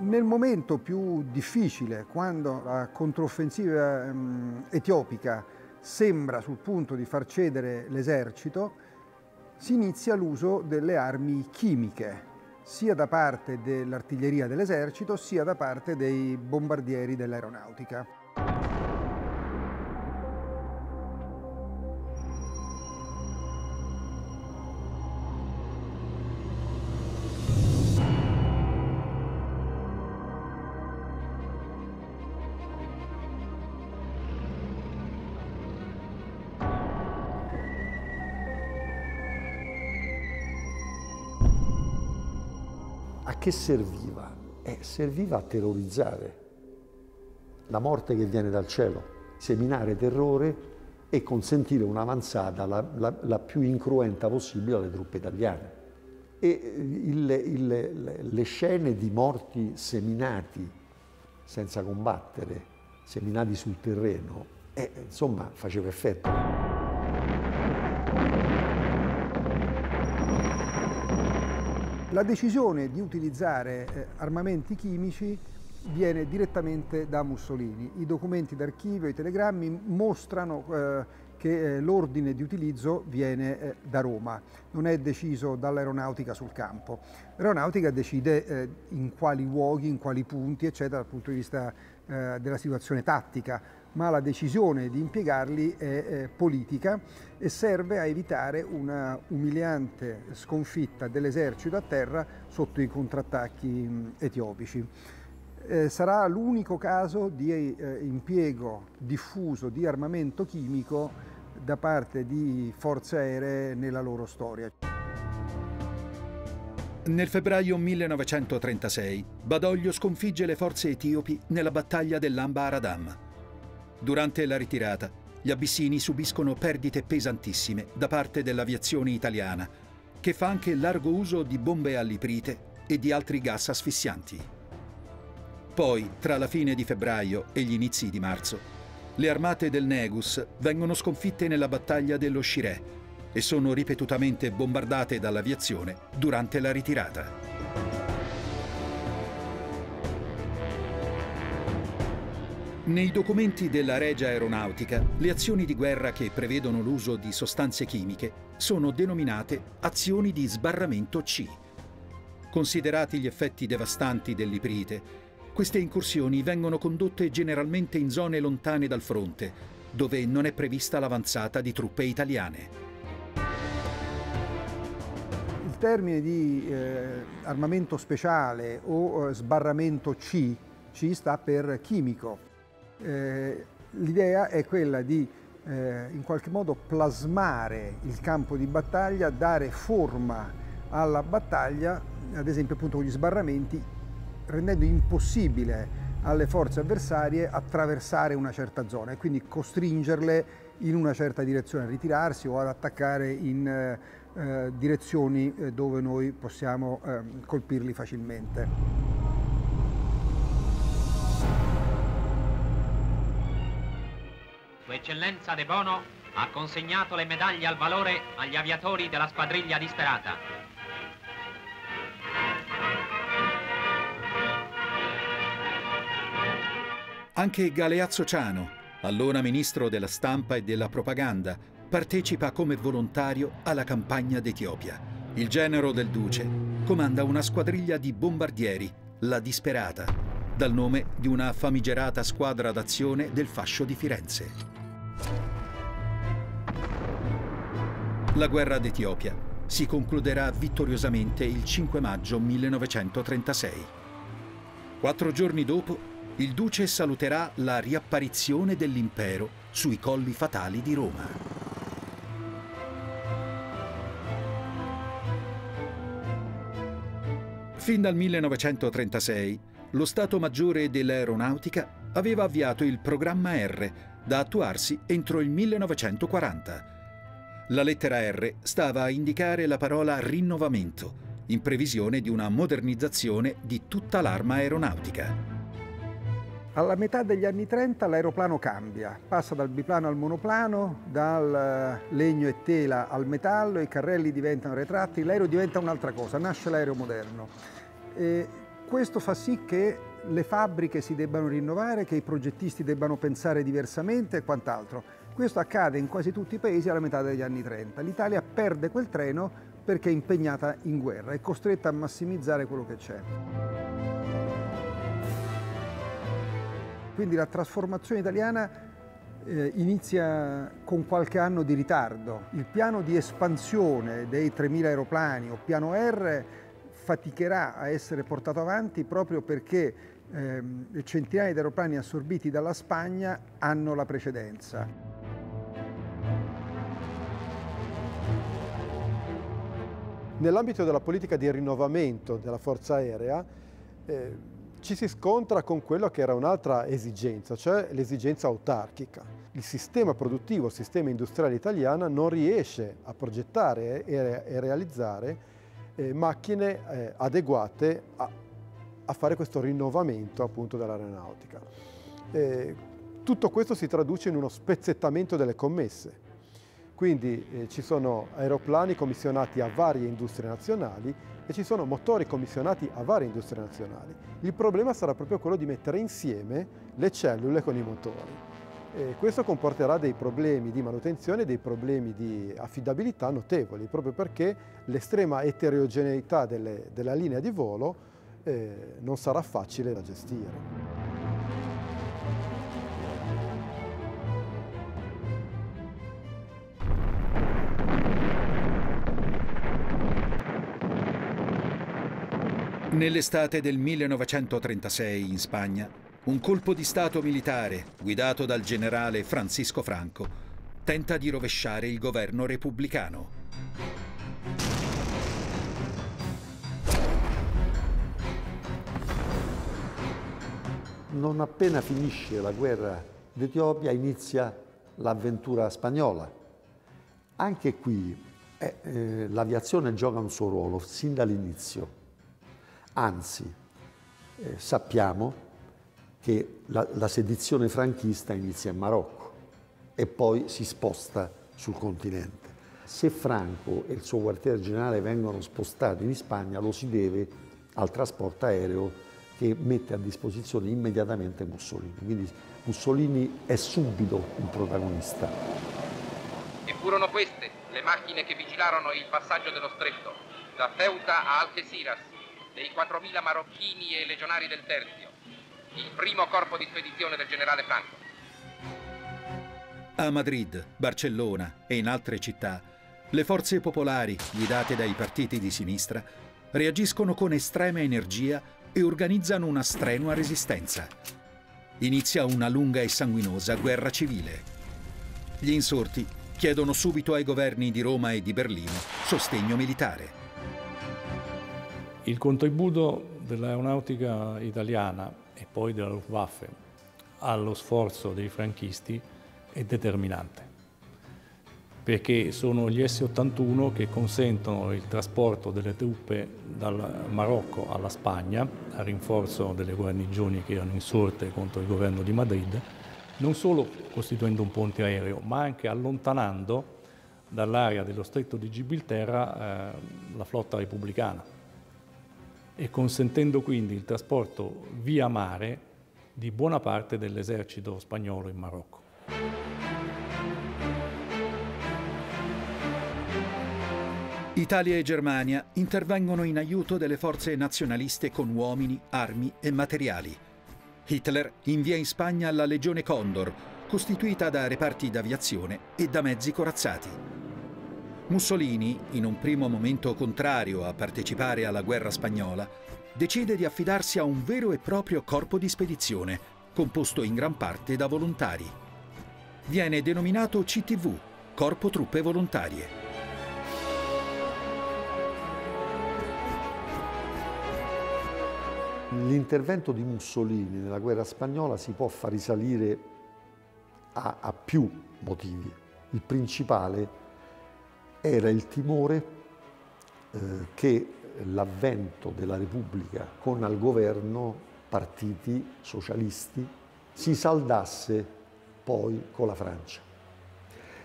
Nel momento più difficile, quando la controffensiva ehm, etiopica sembra sul punto di far cedere l'esercito, si inizia l'uso delle armi chimiche, sia da parte dell'artiglieria dell'esercito, sia da parte dei bombardieri dell'aeronautica. Che serviva? Eh, serviva a terrorizzare la morte che viene dal cielo, seminare terrore e consentire un'avanzata la, la, la, più incruenta possibile alle truppe italiane. E il, il, le scene di morti seminati senza combattere, seminati sul terreno, eh, insomma faceva effetto. La decisione di utilizzare eh, armamenti chimici viene direttamente da Mussolini. I documenti d'archivio, i telegrammi mostrano eh, che eh, l'ordine di utilizzo viene da Roma, non è deciso dall'aeronautica sul campo. L'aeronautica decide in quali luoghi, in quali punti, eccetera, dal punto di vista della situazione tattica, ma la decisione di impiegarli è eh, politica e serve a evitare una umiliante sconfitta dell'esercito a terra sotto i contrattacchi etiopici. Eh, sarà l'unico caso di eh, impiego diffuso di armamento chimico da parte di forze aeree nella loro storia. Nel febbraio 1936 Badoglio sconfigge le forze etiopi nella battaglia dell'Amba Aradam. Durante la ritirata, gli abissini subiscono perdite pesantissime da parte dell'aviazione italiana, che fa anche largo uso di bombe alliprite e di altri gas asfissianti. Poi, tra la fine di febbraio e gli inizi di marzo, le armate del Negus vengono sconfitte nella battaglia dello Shireh e sono ripetutamente bombardate dall'aviazione durante la ritirata. Nei documenti della Regia Aeronautica, le azioni di guerra che prevedono l'uso di sostanze chimiche sono denominate azioni di sbarramento C. Considerati gli effetti devastanti dell'iprite, queste incursioni vengono condotte generalmente in zone lontane dal fronte, dove non è prevista l'avanzata di truppe italiane. Il termine di eh, armamento speciale o eh, sbarramento C, C sta per chimico. Eh, l'idea è quella di eh, in qualche modo plasmare il campo di battaglia, dare forma alla battaglia, ad esempio appunto con gli sbarramenti rendendo impossibile alle forze avversarie attraversare una certa zona e quindi costringerle in una certa direzione a ritirarsi o ad attaccare in eh, direzioni eh, dove noi possiamo eh, colpirli facilmente. Sua Eccellenza De Bono ha consegnato le medaglie al valore agli aviatori della squadriglia disperata. Anche Galeazzo Ciano, allora ministro della stampa e della propaganda, partecipa come volontario alla campagna d'Etiopia. Il genero del Duce comanda una squadriglia di bombardieri, la Disperata, dal nome di una famigerata squadra d'azione del fascio di Firenze. La guerra d'Etiopia si concluderà vittoriosamente il 5 maggio 1936. Quattro giorni dopo il duce saluterà la riapparizione dell'impero sui colli fatali di Roma. Fin dal 1936 lo Stato Maggiore dell'Aeronautica aveva avviato il programma R da attuarsi entro il 1940. La lettera R stava a indicare la parola rinnovamento, in previsione di una modernizzazione di tutta l'arma aeronautica. Alla metà degli anni 30 l'aeroplano cambia, passa dal biplano al monoplano, dal legno e tela al metallo, i carrelli diventano retratti, l'aereo diventa un'altra cosa, nasce l'aereo moderno. E questo fa sì che le fabbriche si debbano rinnovare, che i progettisti debbano pensare diversamente e quant'altro. Questo accade in quasi tutti i paesi alla metà degli anni 30. L'Italia perde quel treno perché è impegnata in guerra, è costretta a massimizzare quello che c'è. Quindi la trasformazione italiana eh, inizia con qualche anno di ritardo. Il piano di espansione dei 3.000 aeroplani o piano R faticherà a essere portato avanti proprio perché ehm, centinaia di aeroplani assorbiti dalla Spagna hanno la precedenza. Nell'ambito della politica di rinnovamento della forza aerea eh, ci si scontra con quello che era un'altra esigenza, cioè l'esigenza autarchica. Il sistema produttivo, il sistema industriale italiano non riesce a progettare e, e realizzare eh, macchine eh, adeguate a, a, fare questo rinnovamento appunto dell'aeronautica. Eh, tutto questo si traduce in uno spezzettamento delle commesse. Quindi eh, ci sono aeroplani commissionati a varie industrie nazionali e ci sono motori commissionati a varie industrie nazionali. Il problema sarà proprio quello di mettere insieme le cellule con i motori. E questo comporterà dei problemi di manutenzione e dei problemi di affidabilità notevoli, proprio perché l'estrema eterogeneità delle, della linea di volo eh, non sarà facile da gestire. Nell'estate del 1936 in Spagna, un colpo di Stato militare, guidato dal generale Francisco Franco, tenta di rovesciare il governo repubblicano. Non appena finisce la guerra d'Etiopia inizia l'avventura spagnola. Anche qui eh, eh, l'aviazione gioca un suo ruolo sin dall'inizio Anzi, eh, sappiamo che la, la sedizione franchista inizia in Marocco e poi si sposta sul continente. Se Franco e il suo quartiere generale vengono spostati in Spagna lo si deve al trasporto aereo che mette a disposizione immediatamente Mussolini. Quindi Mussolini è subito un protagonista. E furono queste le macchine che vigilarono il passaggio dello stretto, da Ceuta a Algeciras, dei 4.000 marocchini e legionari del Terzio, il primo corpo di spedizione del generale Franco. A Madrid, Barcellona e in altre città, le forze popolari, guidate dai partiti di sinistra, reagiscono con estrema energia e organizzano una strenua resistenza. Inizia una lunga e sanguinosa guerra civile. Gli insorti chiedono subito ai governi di Roma e di Berlino sostegno militare. Il contributo dell'aeronautica italiana e poi della Luftwaffe allo sforzo dei franchisti è determinante. Perché sono gli S-81 che consentono il trasporto delle truppe dal Marocco alla Spagna a rinforzo delle guarnigioni che erano insorte contro il governo di Madrid, non solo costituendo un ponte aereo, ma anche allontanando dall'area dello stretto di Gibilterra eh, la flotta repubblicana e consentendo quindi il trasporto via mare di buona parte dell'esercito spagnolo in Marocco. Italia e Germania intervengono in aiuto delle forze nazionaliste con uomini, armi e materiali. Hitler invia in Spagna la Legione Condor, costituita da reparti d'aviazione e da mezzi corazzati. Mussolini, in un primo momento contrario a partecipare alla guerra spagnola, decide di affidarsi a un vero e proprio corpo di spedizione, composto in gran parte da volontari. Viene denominato CTV, Corpo Truppe Volontarie. L'intervento di Mussolini nella guerra spagnola si può far risalire a, a più motivi. Il principale era il timore eh, che l'avvento della Repubblica con al governo partiti socialisti si saldasse poi con la Francia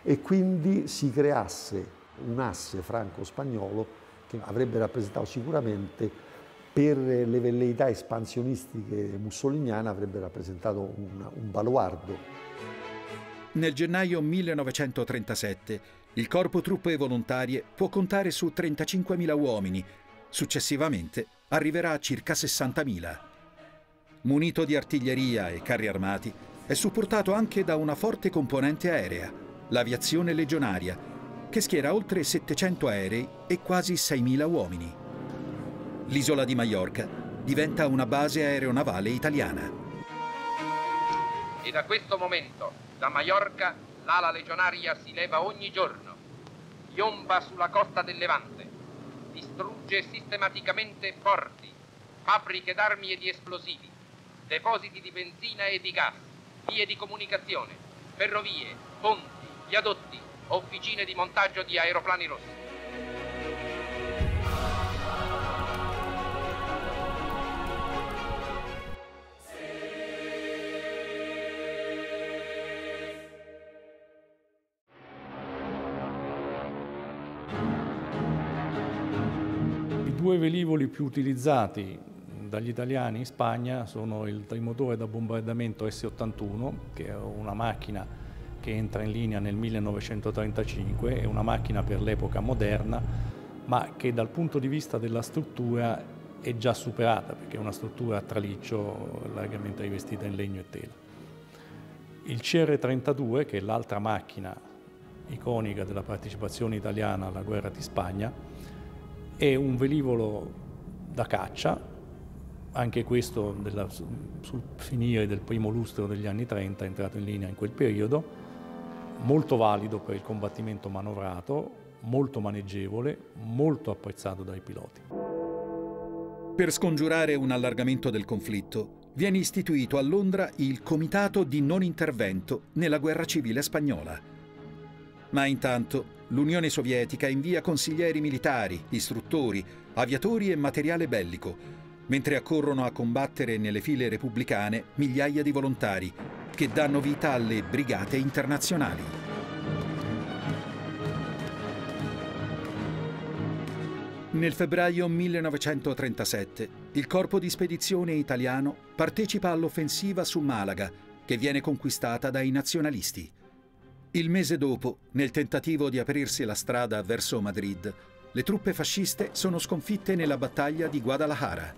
e quindi si creasse un asse franco-spagnolo che avrebbe rappresentato sicuramente per le velleità espansionistiche mussoliniane avrebbe rappresentato un, un baluardo. Nel gennaio 1937 il corpo truppe volontarie può contare su 35.000 uomini, successivamente arriverà a circa 60.000. Munito di artiglieria e carri armati, è supportato anche da una forte componente aerea, l'aviazione legionaria, che schiera oltre 700 aerei e quasi 6.000 uomini. L'isola di Maiorca diventa una base aeronavale italiana. E da questo momento, da Maiorca, l'ala legionaria si leva ogni giorno, piomba sulla costa del Levante, distrugge sistematicamente porti, fabbriche d'armi e di esplosivi, depositi di benzina e di gas, vie di comunicazione, ferrovie, ponti, viadotti, officine di montaggio di aeroplani rossi. Due velivoli più utilizzati dagli italiani in Spagna sono il trimotore da bombardamento S-81, che è una macchina che entra in linea nel 1935, è una macchina per l'epoca moderna, ma che dal punto di vista della struttura è già superata, perché è una struttura a traliccio largamente rivestita in legno e tela. Il CR-32, che è l'altra macchina iconica della partecipazione italiana alla guerra di Spagna, è un velivolo da caccia, anche questo della, sul finire del primo lustro degli anni 30 è entrato in linea in quel periodo, molto valido per il combattimento manovrato, molto maneggevole, molto apprezzato dai piloti. Per scongiurare un allargamento del conflitto, viene istituito a Londra il Comitato di non intervento nella guerra civile spagnola. Ma intanto l'Unione Sovietica invia consiglieri militari, istruttori, aviatori e materiale bellico, mentre accorrono a combattere nelle file repubblicane migliaia di volontari che danno vita alle brigate internazionali. Nel febbraio 1937 il corpo di spedizione italiano partecipa all'offensiva su Malaga, che viene conquistata dai nazionalisti. Il mese dopo, nel tentativo di aprirsi la strada verso Madrid, le truppe fasciste sono sconfitte nella battaglia di Guadalajara.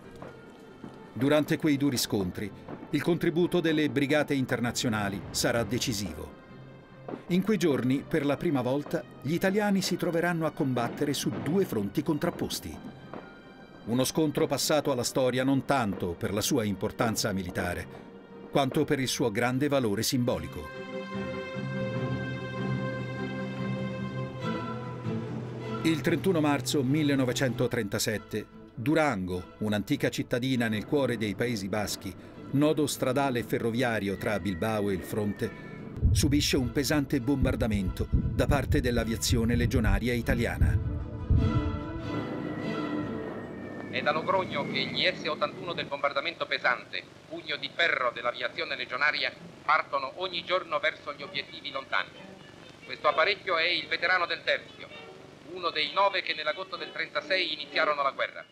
Durante quei duri scontri, il contributo delle brigate internazionali sarà decisivo. In quei giorni, per la prima volta, gli italiani si troveranno a combattere su due fronti contrapposti. Uno scontro passato alla storia non tanto per la sua importanza militare, quanto per il suo grande valore simbolico. Il 31 marzo 1937, Durango, un'antica cittadina nel cuore dei Paesi Baschi, nodo stradale e ferroviario tra Bilbao e il fronte, subisce un pesante bombardamento da parte dell'aviazione legionaria italiana. È da Logrogno che gli S-81 del bombardamento pesante, pugno di ferro dell'aviazione legionaria, partono ogni giorno verso gli obiettivi lontani. Questo apparecchio è il veterano del Terzio, uno dei nove che nell'agosto del 36 iniziarono la guerra.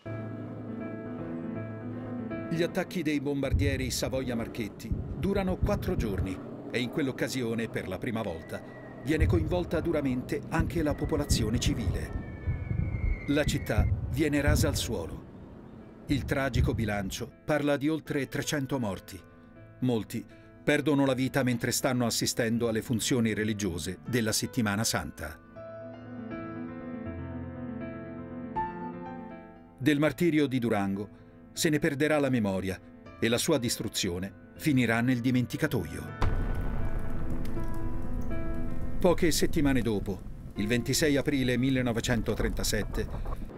Gli attacchi dei bombardieri Savoia Marchetti durano quattro giorni e in quell'occasione, per la prima volta, viene coinvolta duramente anche la popolazione civile. La città viene rasa al suolo. Il tragico bilancio parla di oltre 300 morti. Molti perdono la vita mentre stanno assistendo alle funzioni religiose della Settimana Santa. Del martirio di Durango se ne perderà la memoria e la sua distruzione finirà nel dimenticatoio. Poche settimane dopo, il 26 aprile 1937,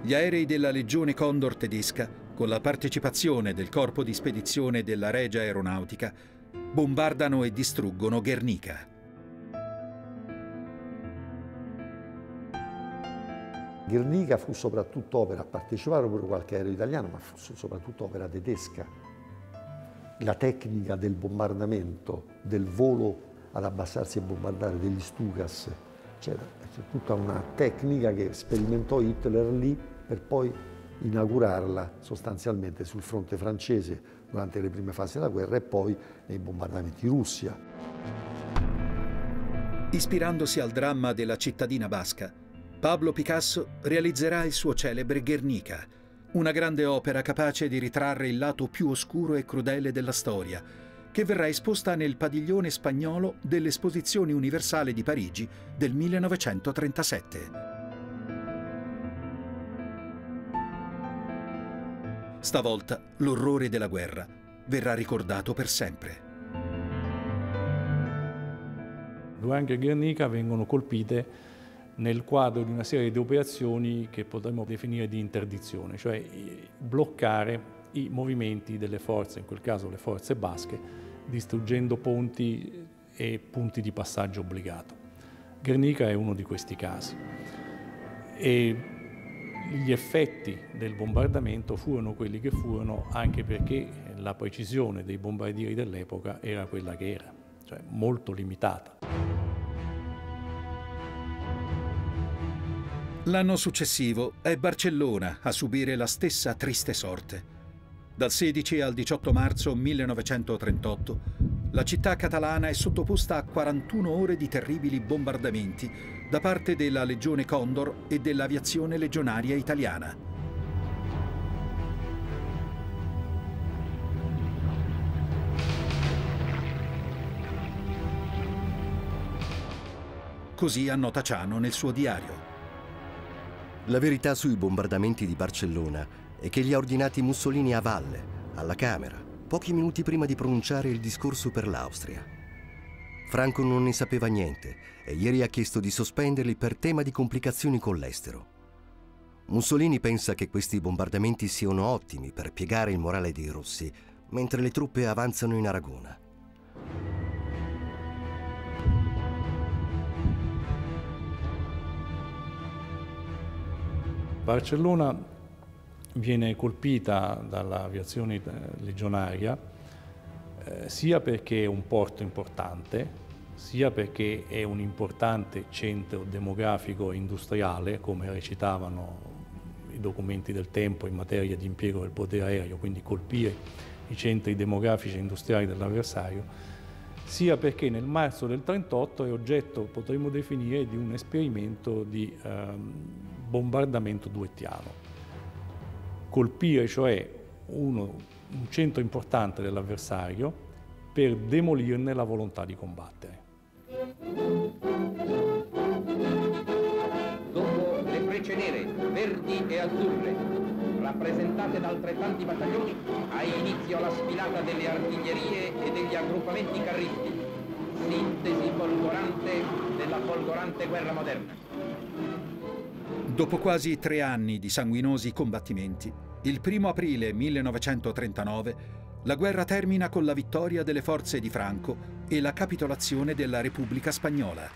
gli aerei della Legione Condor tedesca, con la partecipazione del corpo di spedizione della Regia Aeronautica, bombardano e distruggono Guernica. Guernica fu soprattutto opera, parteciparono pure qualche aereo italiano, ma fu soprattutto opera tedesca. La tecnica del bombardamento, del volo ad abbassarsi e bombardare degli Stukas, c'era tutta una tecnica che sperimentò Hitler lì per poi inaugurarla sostanzialmente sul fronte francese durante le prime fasi della guerra e poi nei bombardamenti Russia. Ispirandosi al dramma della cittadina basca, Pablo Picasso realizzerà il suo celebre Guernica, una grande opera capace di ritrarre il lato più oscuro e crudele della storia, che verrà esposta nel padiglione spagnolo dell'Esposizione Universale di Parigi del 1937. Stavolta l'orrore della guerra verrà ricordato per sempre. Durango e Guernica vengono colpite nel quadro di una serie di operazioni che potremmo definire di interdizione, cioè bloccare i movimenti delle forze, in quel caso le forze basche, distruggendo ponti e punti di passaggio obbligato. Guernica è uno di questi casi. E gli effetti del bombardamento furono quelli che furono anche perché la precisione dei bombardieri dell'epoca era quella che era, cioè molto limitata. L'anno successivo è Barcellona a subire la stessa triste sorte. Dal 16 al 18 marzo 1938 la città catalana è sottoposta a 41 ore di terribili bombardamenti da parte della Legione Condor e dell'aviazione legionaria italiana. Così annota Ciano nel suo diario. La verità sui bombardamenti di Barcellona è che li ha ordinati Mussolini a valle, alla Camera, pochi minuti prima di pronunciare il discorso per l'Austria. Franco non ne sapeva niente e ieri ha chiesto di sospenderli per tema di complicazioni con l'estero. Mussolini pensa che questi bombardamenti siano ottimi per piegare il morale dei rossi, mentre le truppe avanzano in Aragona. Barcellona viene colpita dall'aviazione legionaria eh, sia perché è un porto importante, sia perché è un importante centro demografico e industriale, come recitavano i documenti del tempo in materia di impiego del potere aereo, quindi colpire i centri demografici e industriali dell'avversario, sia perché nel marzo del 1938 è oggetto, potremmo definire, di un esperimento di ehm, bombardamento duettiano. Colpire cioè uno, un centro importante dell'avversario per demolirne la volontà di combattere. Dopo le frecce nere, verdi e azzurre, rappresentate da altrettanti battaglioni, ha inizio la sfilata delle artiglierie e degli aggruppamenti carristi, sintesi folgorante della folgorante guerra moderna. Dopo quasi tre anni di sanguinosi combattimenti, il 1 aprile 1939 la guerra termina con la vittoria delle forze di Franco e la capitolazione della Repubblica Spagnola.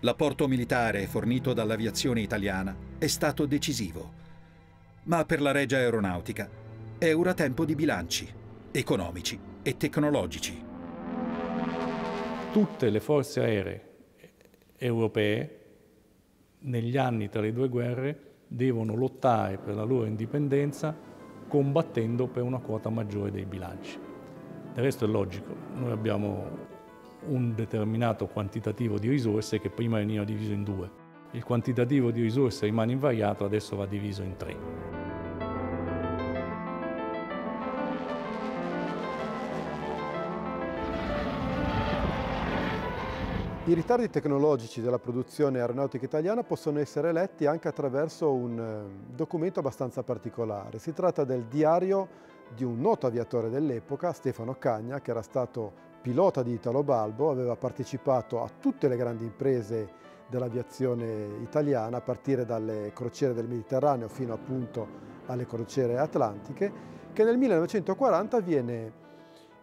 L'apporto militare fornito dall'aviazione italiana è stato decisivo, ma per la Regia Aeronautica è ora tempo di bilanci economici e tecnologici. Tutte le forze aeree europee negli anni tra le due guerre devono lottare per la loro indipendenza combattendo per una quota maggiore dei bilanci. Del resto è logico, noi abbiamo un determinato quantitativo di risorse che prima veniva diviso in due. Il quantitativo di risorse rimane invariato, adesso va diviso in tre. I ritardi tecnologici della produzione aeronautica italiana possono essere letti anche attraverso un eh, documento abbastanza particolare. Si tratta del diario di un noto aviatore dell'epoca, Stefano Cagna, che era stato pilota di Italo Balbo, aveva partecipato a tutte le grandi imprese dell'aviazione italiana, a partire dalle crociere del Mediterraneo fino appunto alle crociere atlantiche, che nel 1940 viene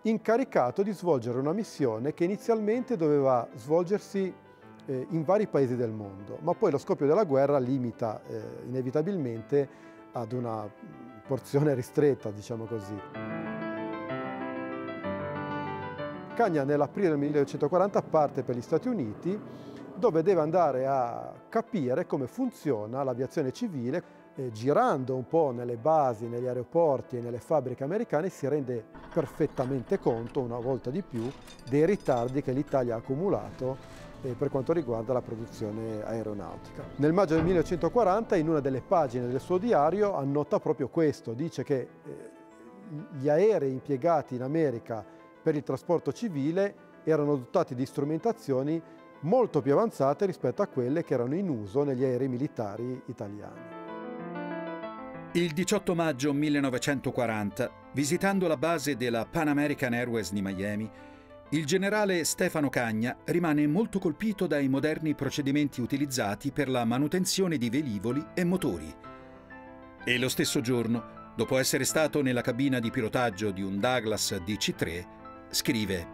incaricato di svolgere una missione che inizialmente doveva svolgersi eh, in vari paesi del mondo, ma poi lo scoppio della guerra limita eh, inevitabilmente ad una porzione ristretta, diciamo così. Cagna nell'aprile del 1940 parte per gli Stati Uniti dove deve andare a capire come funziona l'aviazione civile eh, girando un po' nelle basi, negli aeroporti e nelle fabbriche americane si rende perfettamente conto, una volta di più, dei ritardi che l'Italia ha accumulato eh, per quanto riguarda la produzione aeronautica. Nel maggio del 1940 in una delle pagine del suo diario annota proprio questo, dice che eh, gli aerei impiegati in America per il trasporto civile erano dotati di strumentazioni molto più avanzate rispetto a quelle che erano in uso negli aerei militari italiani. Il 18 maggio 1940, visitando la base della Pan American Airways di Miami, Il generale Stefano Cagna rimane molto colpito dai moderni procedimenti utilizzati per la manutenzione di velivoli e motori. E lo stesso giorno, dopo essere stato nella cabina di pilotaggio di un Douglas DC-3, scrive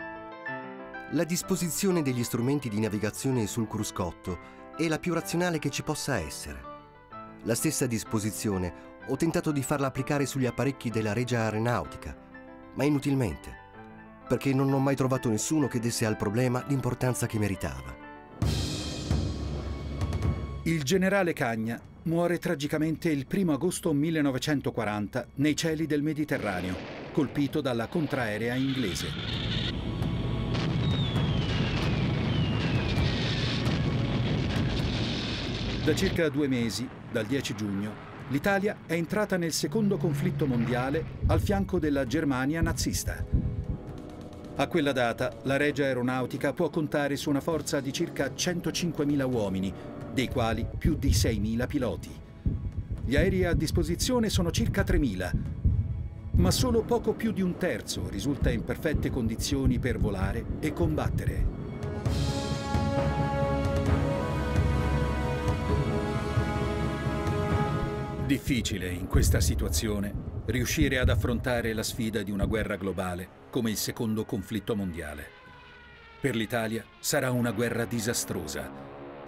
La disposizione degli strumenti di navigazione sul cruscotto è la più razionale che ci possa essere. La stessa disposizione ho tentato di farla applicare sugli apparecchi della Regia Aeronautica, ma inutilmente perché non ho mai trovato nessuno che desse al problema l'importanza che meritava. Il generale Cagna muore tragicamente il 1 agosto 1940 nei cieli del Mediterraneo, colpito dalla contraerea inglese. Da circa due mesi, dal 10 giugno, l'Italia è entrata nel secondo conflitto mondiale al fianco della Germania nazista. A quella data la Regia Aeronautica può contare su una forza di circa 105.000 uomini, dei quali più di 6.000 piloti. Gli aerei a disposizione sono circa 3.000, ma solo poco più di un terzo risulta in perfette condizioni per volare e combattere. Difficile in questa situazione riuscire ad affrontare la sfida di una guerra globale come il secondo conflitto mondiale. Per l'Italia sarà una guerra disastrosa,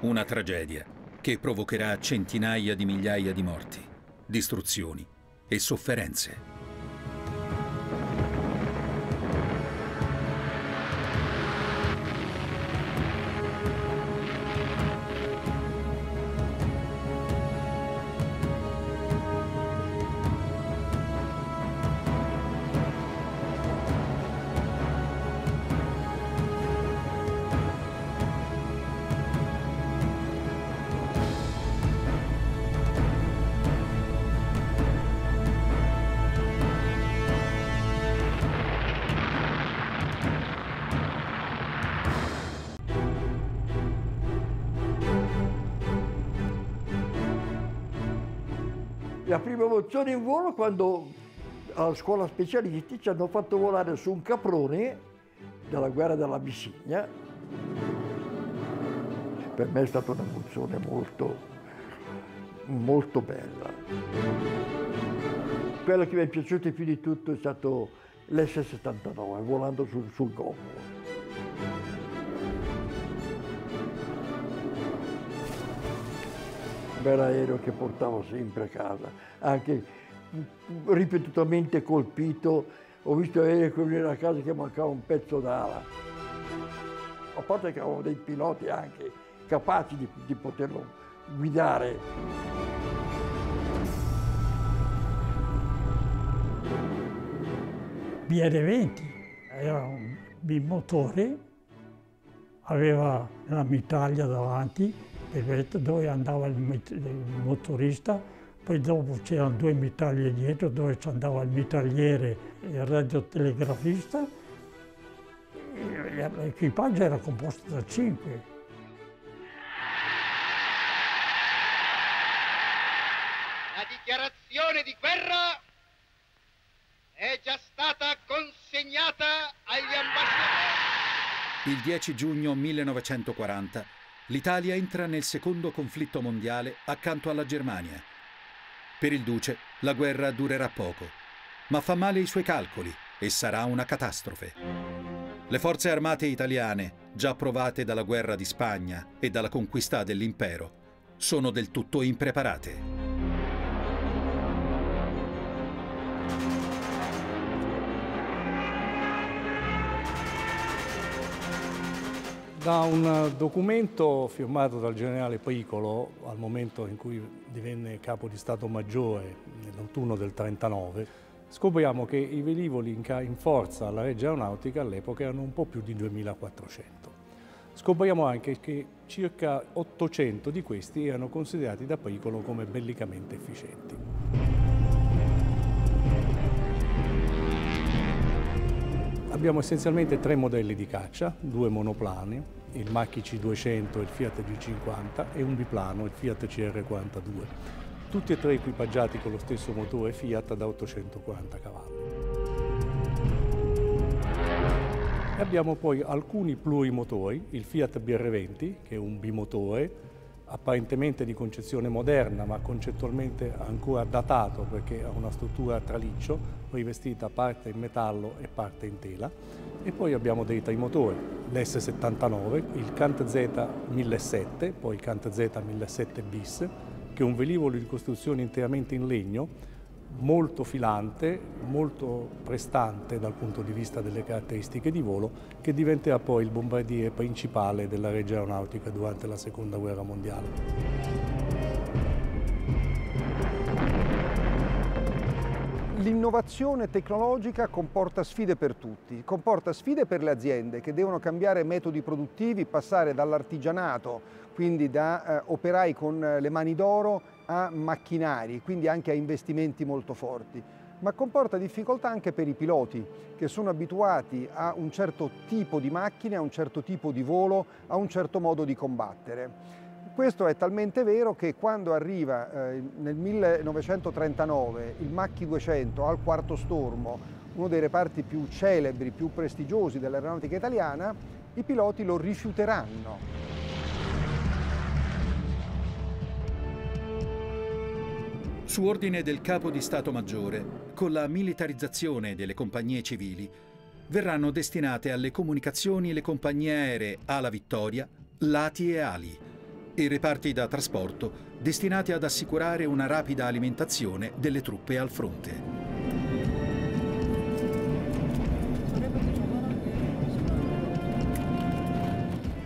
una tragedia che provocherà centinaia di migliaia di morti, distruzioni e sofferenze. Emozione in volo quando alla scuola specialisti ci hanno fatto volare su un caprone della guerra dell'Abissinia. Per me è stata un'emozione molto, molto bella. Quello che mi è piaciuto più di tutto è stato l'S-79, volando sul, sul gommo. Bel aereo che portavo sempre a casa, anche ripetutamente colpito. Ho visto aerei che venivano a casa che mancava un pezzo d'ala. A parte che avevamo dei piloti anche capaci di, di poterlo guidare. BR20 era un bimotore, aveva la mitaglia davanti dove andava il, motorista, poi dopo c'erano due mitaglie dietro dove ci andava il mitragliere e il radiotelegrafista. L'equipaggio era composto da cinque. La dichiarazione di guerra è già stata consegnata agli ambasciatori. Il 10 giugno 1940 l'Italia entra nel secondo conflitto mondiale accanto alla Germania. Per il Duce la guerra durerà poco, ma fa male i suoi calcoli e sarà una catastrofe. Le forze armate italiane, già provate dalla guerra di Spagna e dalla conquista dell'impero, sono del tutto impreparate. Da un documento firmato dal generale Pericolo al momento in cui divenne capo di Stato Maggiore nell'autunno del 39, scopriamo che i velivoli in, forza alla Regia Aeronautica all'epoca erano un po' più di 2400. Scopriamo anche che circa 800 di questi erano considerati da Pericolo come bellicamente efficienti. Abbiamo essenzialmente tre modelli di caccia, due monoplani, il Macchi C200 e il Fiat G50 e un biplano, il Fiat CR42, tutti e tre equipaggiati con lo stesso motore Fiat da 840 cavalli. abbiamo poi alcuni plurimotori, il Fiat BR20 che è un bimotore apparentemente di concezione moderna ma concettualmente ancora datato perché ha una struttura a traliccio rivestita parte in metallo e parte in tela. E poi abbiamo dei trimotori, l'S79, il Cant Z 1007, poi il Cant Z 1007 bis che è un velivolo di costruzione interamente in legno molto filante, molto prestante dal punto di vista delle caratteristiche di volo, che diventerà poi il bombardiere principale della Regia Aeronautica durante la Seconda Guerra Mondiale. L'innovazione tecnologica comporta sfide per tutti, comporta sfide per le aziende che devono cambiare metodi produttivi, passare dall'artigianato, quindi da eh, operai con le mani d'oro, a macchinari, quindi anche a investimenti molto forti, ma comporta difficoltà anche per i piloti che sono abituati a un certo tipo di macchine, a un certo tipo di volo, a un certo modo di combattere. Questo è talmente vero che quando arriva eh, nel 1939 il Macchi 200 al quarto stormo, uno dei reparti più celebri, più prestigiosi dell'aeronautica italiana, i piloti lo rifiuteranno Su ordine del capo di Stato Maggiore, con la militarizzazione delle compagnie civili, verranno destinate alle comunicazioni le compagnie aeree Ala Vittoria, Lati e Ali e reparti da trasporto destinati ad assicurare una rapida alimentazione delle truppe al fronte.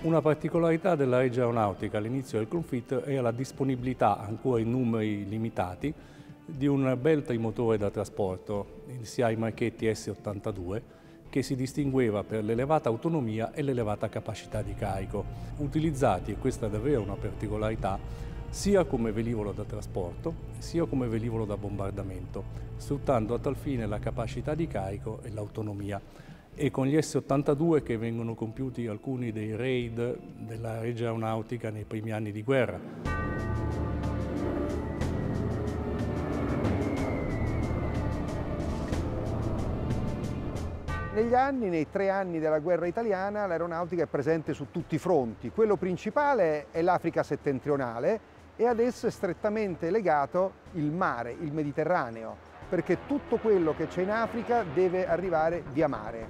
Una particolarità della Regia Aeronautica all'inizio del conflitto era la disponibilità, ancora in numeri limitati, di un bel trimotore da trasporto, il SIAI Marchetti S82, che si distingueva per l'elevata autonomia e l'elevata capacità di carico, utilizzati, e questa è davvero una particolarità, sia come velivolo da trasporto sia come velivolo da bombardamento, sfruttando a tal fine la capacità di carico e l'autonomia e con gli S-82 che vengono compiuti alcuni dei raid della Regia Aeronautica nei primi anni di guerra. Negli anni, nei tre anni della guerra italiana, l'aeronautica è presente su tutti i fronti. Quello principale è l'Africa settentrionale e ad esso è strettamente legato il mare, il Mediterraneo, perché tutto quello che c'è in Africa deve arrivare via mare.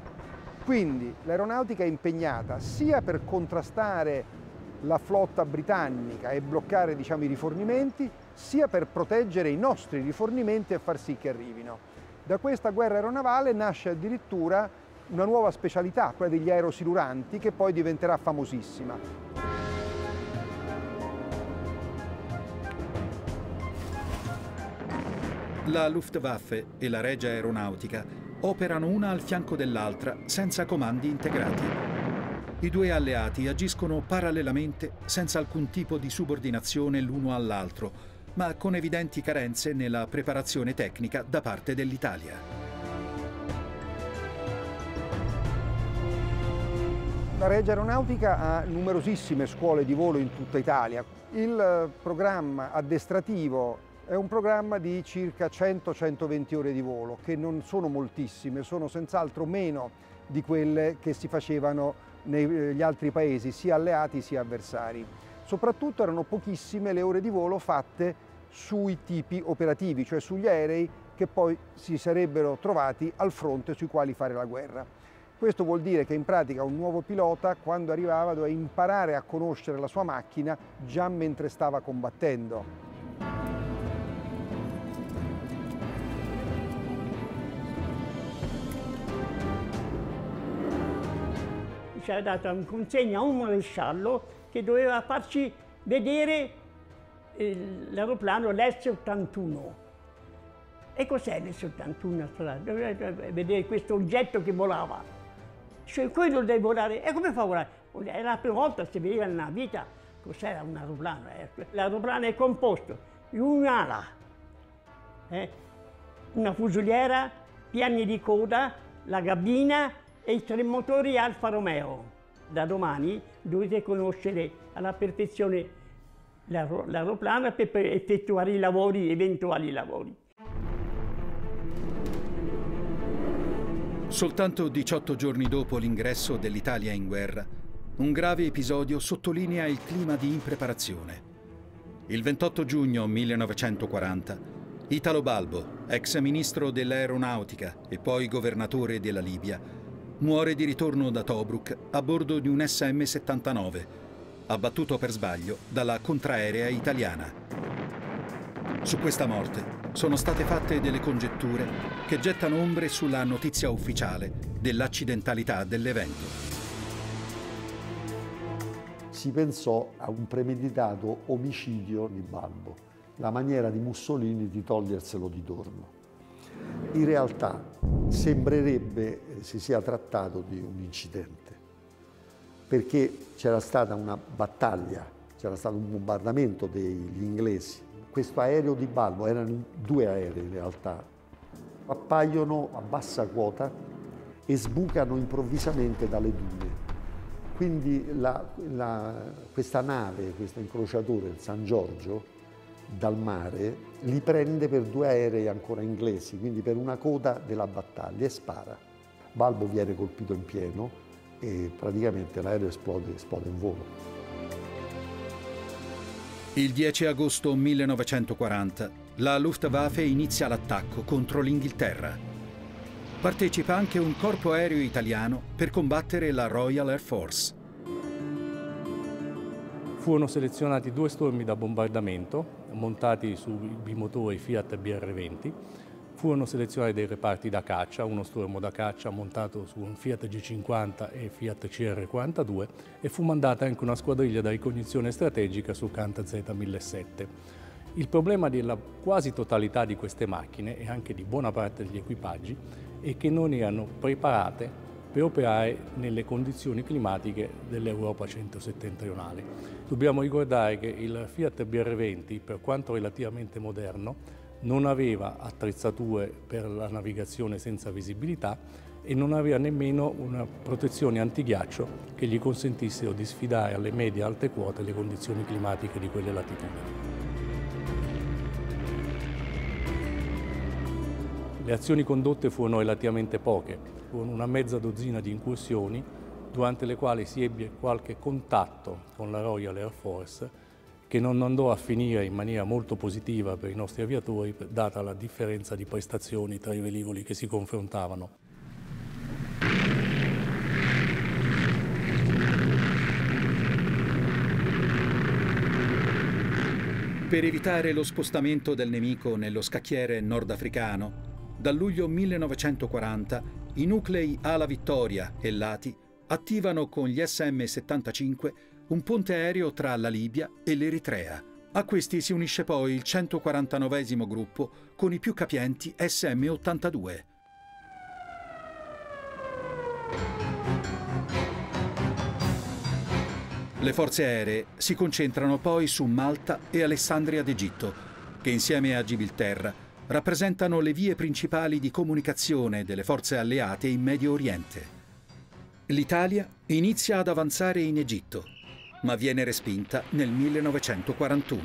Quindi l'aeronautica è impegnata sia per contrastare la flotta britannica e bloccare diciamo, i rifornimenti, sia per proteggere i nostri rifornimenti e far sì che arrivino. Da questa guerra aeronavale nasce addirittura una nuova specialità, quella degli aerosiluranti, che poi diventerà famosissima. La Luftwaffe e la Regia Aeronautica operano una al fianco dell'altra senza comandi integrati. I due alleati agiscono parallelamente senza alcun tipo di subordinazione l'uno all'altro, ma con evidenti carenze nella preparazione tecnica da parte dell'Italia. La Regia Aeronautica ha numerosissime scuole di volo in tutta Italia. Il programma addestrativo è un programma di circa 100-120 ore di volo, che non sono moltissime, sono senz'altro meno di quelle che si facevano negli altri paesi, sia alleati sia avversari. Soprattutto erano pochissime le ore di volo fatte sui tipi operativi, cioè sugli aerei che poi si sarebbero trovati al fronte sui quali fare la guerra. Questo vuol dire che in pratica un nuovo pilota quando arrivava doveva imparare a conoscere la sua macchina già mentre stava combattendo. Ci ha dato in consegna un maresciallo che doveva farci vedere l'aeroplano l'S-81. E cos'è l'S-81? Doveva vedere questo oggetto che volava. Cioè, quello deve volare. E come fa a volare? Era la prima volta che si vedeva nella vita cos'era un aeroplano. Eh. L'aeroplano è composto di un'ala, eh, una fusoliera, piani di coda, la cabina e i tre motori Alfa Romeo. Da domani dovete conoscere alla perfezione l'aeroplano per effettuare i lavori, eventuali lavori. Soltanto 18 giorni dopo l'ingresso dell'Italia in guerra, un grave episodio sottolinea il clima di impreparazione. Il 28 giugno 1940, Italo Balbo, ex ministro dell'aeronautica e poi governatore della Libia, muore di ritorno da Tobruk a bordo di un SM-79, abbattuto per sbaglio dalla contraerea italiana. Su questa morte sono state fatte delle congetture che gettano ombre sulla notizia ufficiale dell'accidentalità dell'evento si pensò a un premeditato omicidio di Balbo, la maniera di Mussolini di toglierselo di torno. In realtà sembrerebbe si sia trattato di un incidente, perché c'era stata una battaglia, c'era stato un bombardamento degli inglesi. Questo aereo di Balbo, erano due aerei in realtà, appaiono a bassa quota e sbucano improvvisamente dalle dune quindi la, la, questa nave, questo incrociatore, il San Giorgio, dal mare, li prende per due aerei ancora inglesi, quindi per una coda della battaglia e spara. Balbo viene colpito in pieno e praticamente l'aereo esplode, esplode in volo. Il 10 agosto 1940 la Luftwaffe inizia l'attacco contro l'Inghilterra partecipa anche un corpo aereo italiano per combattere la Royal Air Force. Furono selezionati due stormi da bombardamento montati su bimotori Fiat BR-20. Furono selezionati dei reparti da caccia, uno stormo da caccia montato su un Fiat G50 e Fiat CR42 e fu mandata anche una squadriglia da ricognizione strategica su Canta Z1007. Il problema della quasi totalità di queste macchine e anche di buona parte degli equipaggi e che non erano preparate per operare nelle condizioni climatiche dell'Europa centro-settentrionale. Dobbiamo ricordare che il Fiat BR20, per quanto relativamente moderno, non aveva attrezzature per la navigazione senza visibilità e non aveva nemmeno una protezione antighiaccio che gli consentissero di sfidare alle medie alte quote le condizioni climatiche di quelle latitudini. Le azioni condotte furono relativamente poche, furono una mezza dozzina di incursioni durante le quali si ebbe qualche contatto con la Royal Air Force che non andò a finire in maniera molto positiva per i nostri aviatori data la differenza di prestazioni tra i velivoli che si confrontavano. Per evitare lo spostamento del nemico nello scacchiere nordafricano, dal luglio 1940 i nuclei Ala Vittoria e Lati attivano con gli SM-75 un ponte aereo tra la Libia e l'Eritrea. A questi si unisce poi il 149 gruppo con i più capienti SM-82. Le forze aeree si concentrano poi su Malta e Alessandria d'Egitto, che insieme a Gibilterra rappresentano le vie principali di comunicazione delle forze alleate in Medio Oriente. L'Italia inizia ad avanzare in Egitto, ma viene respinta nel 1941.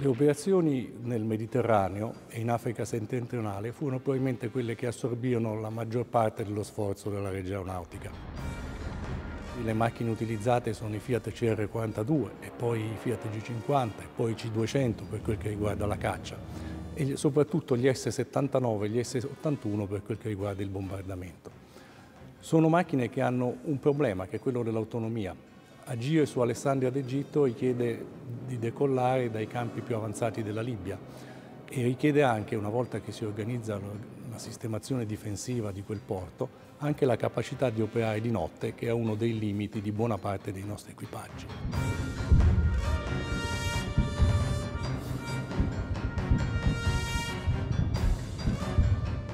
Le operazioni nel Mediterraneo e in Africa settentrionale furono probabilmente quelle che assorbirono la maggior parte dello sforzo della Regia Aeronautica. Le macchine utilizzate sono i Fiat CR42 e poi i Fiat G50 e poi i C200 per quel che riguarda la caccia e soprattutto gli S79 e gli S81 per quel che riguarda il bombardamento. Sono macchine che hanno un problema che è quello dell'autonomia. Agire su Alessandria d'Egitto richiede di decollare dai campi più avanzati della Libia e richiede anche, una volta che si organizza una sistemazione difensiva di quel porto, anche la capacità di operare di notte, che è uno dei limiti di buona parte dei nostri equipaggi.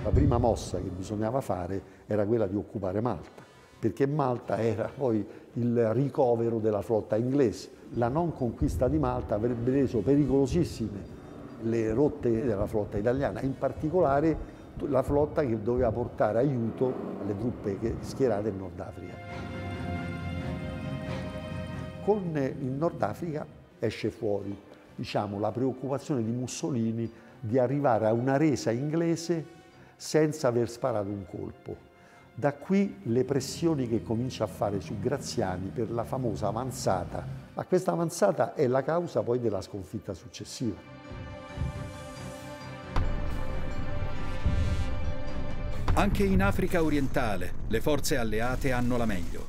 La prima mossa che bisognava fare era quella di occupare Malta, perché Malta era poi il ricovero della flotta inglese. La non conquista di Malta avrebbe reso pericolosissime le rotte della flotta italiana, in particolare la flotta che doveva portare aiuto alle truppe schierate in Nord Africa. Con il Nord Africa esce fuori diciamo, la preoccupazione di Mussolini di arrivare a una resa inglese senza aver sparato un colpo. Da qui le pressioni che comincia a fare su Graziani per la famosa avanzata, ma questa avanzata è la causa poi della sconfitta successiva. Anche in Africa orientale le forze alleate hanno la meglio.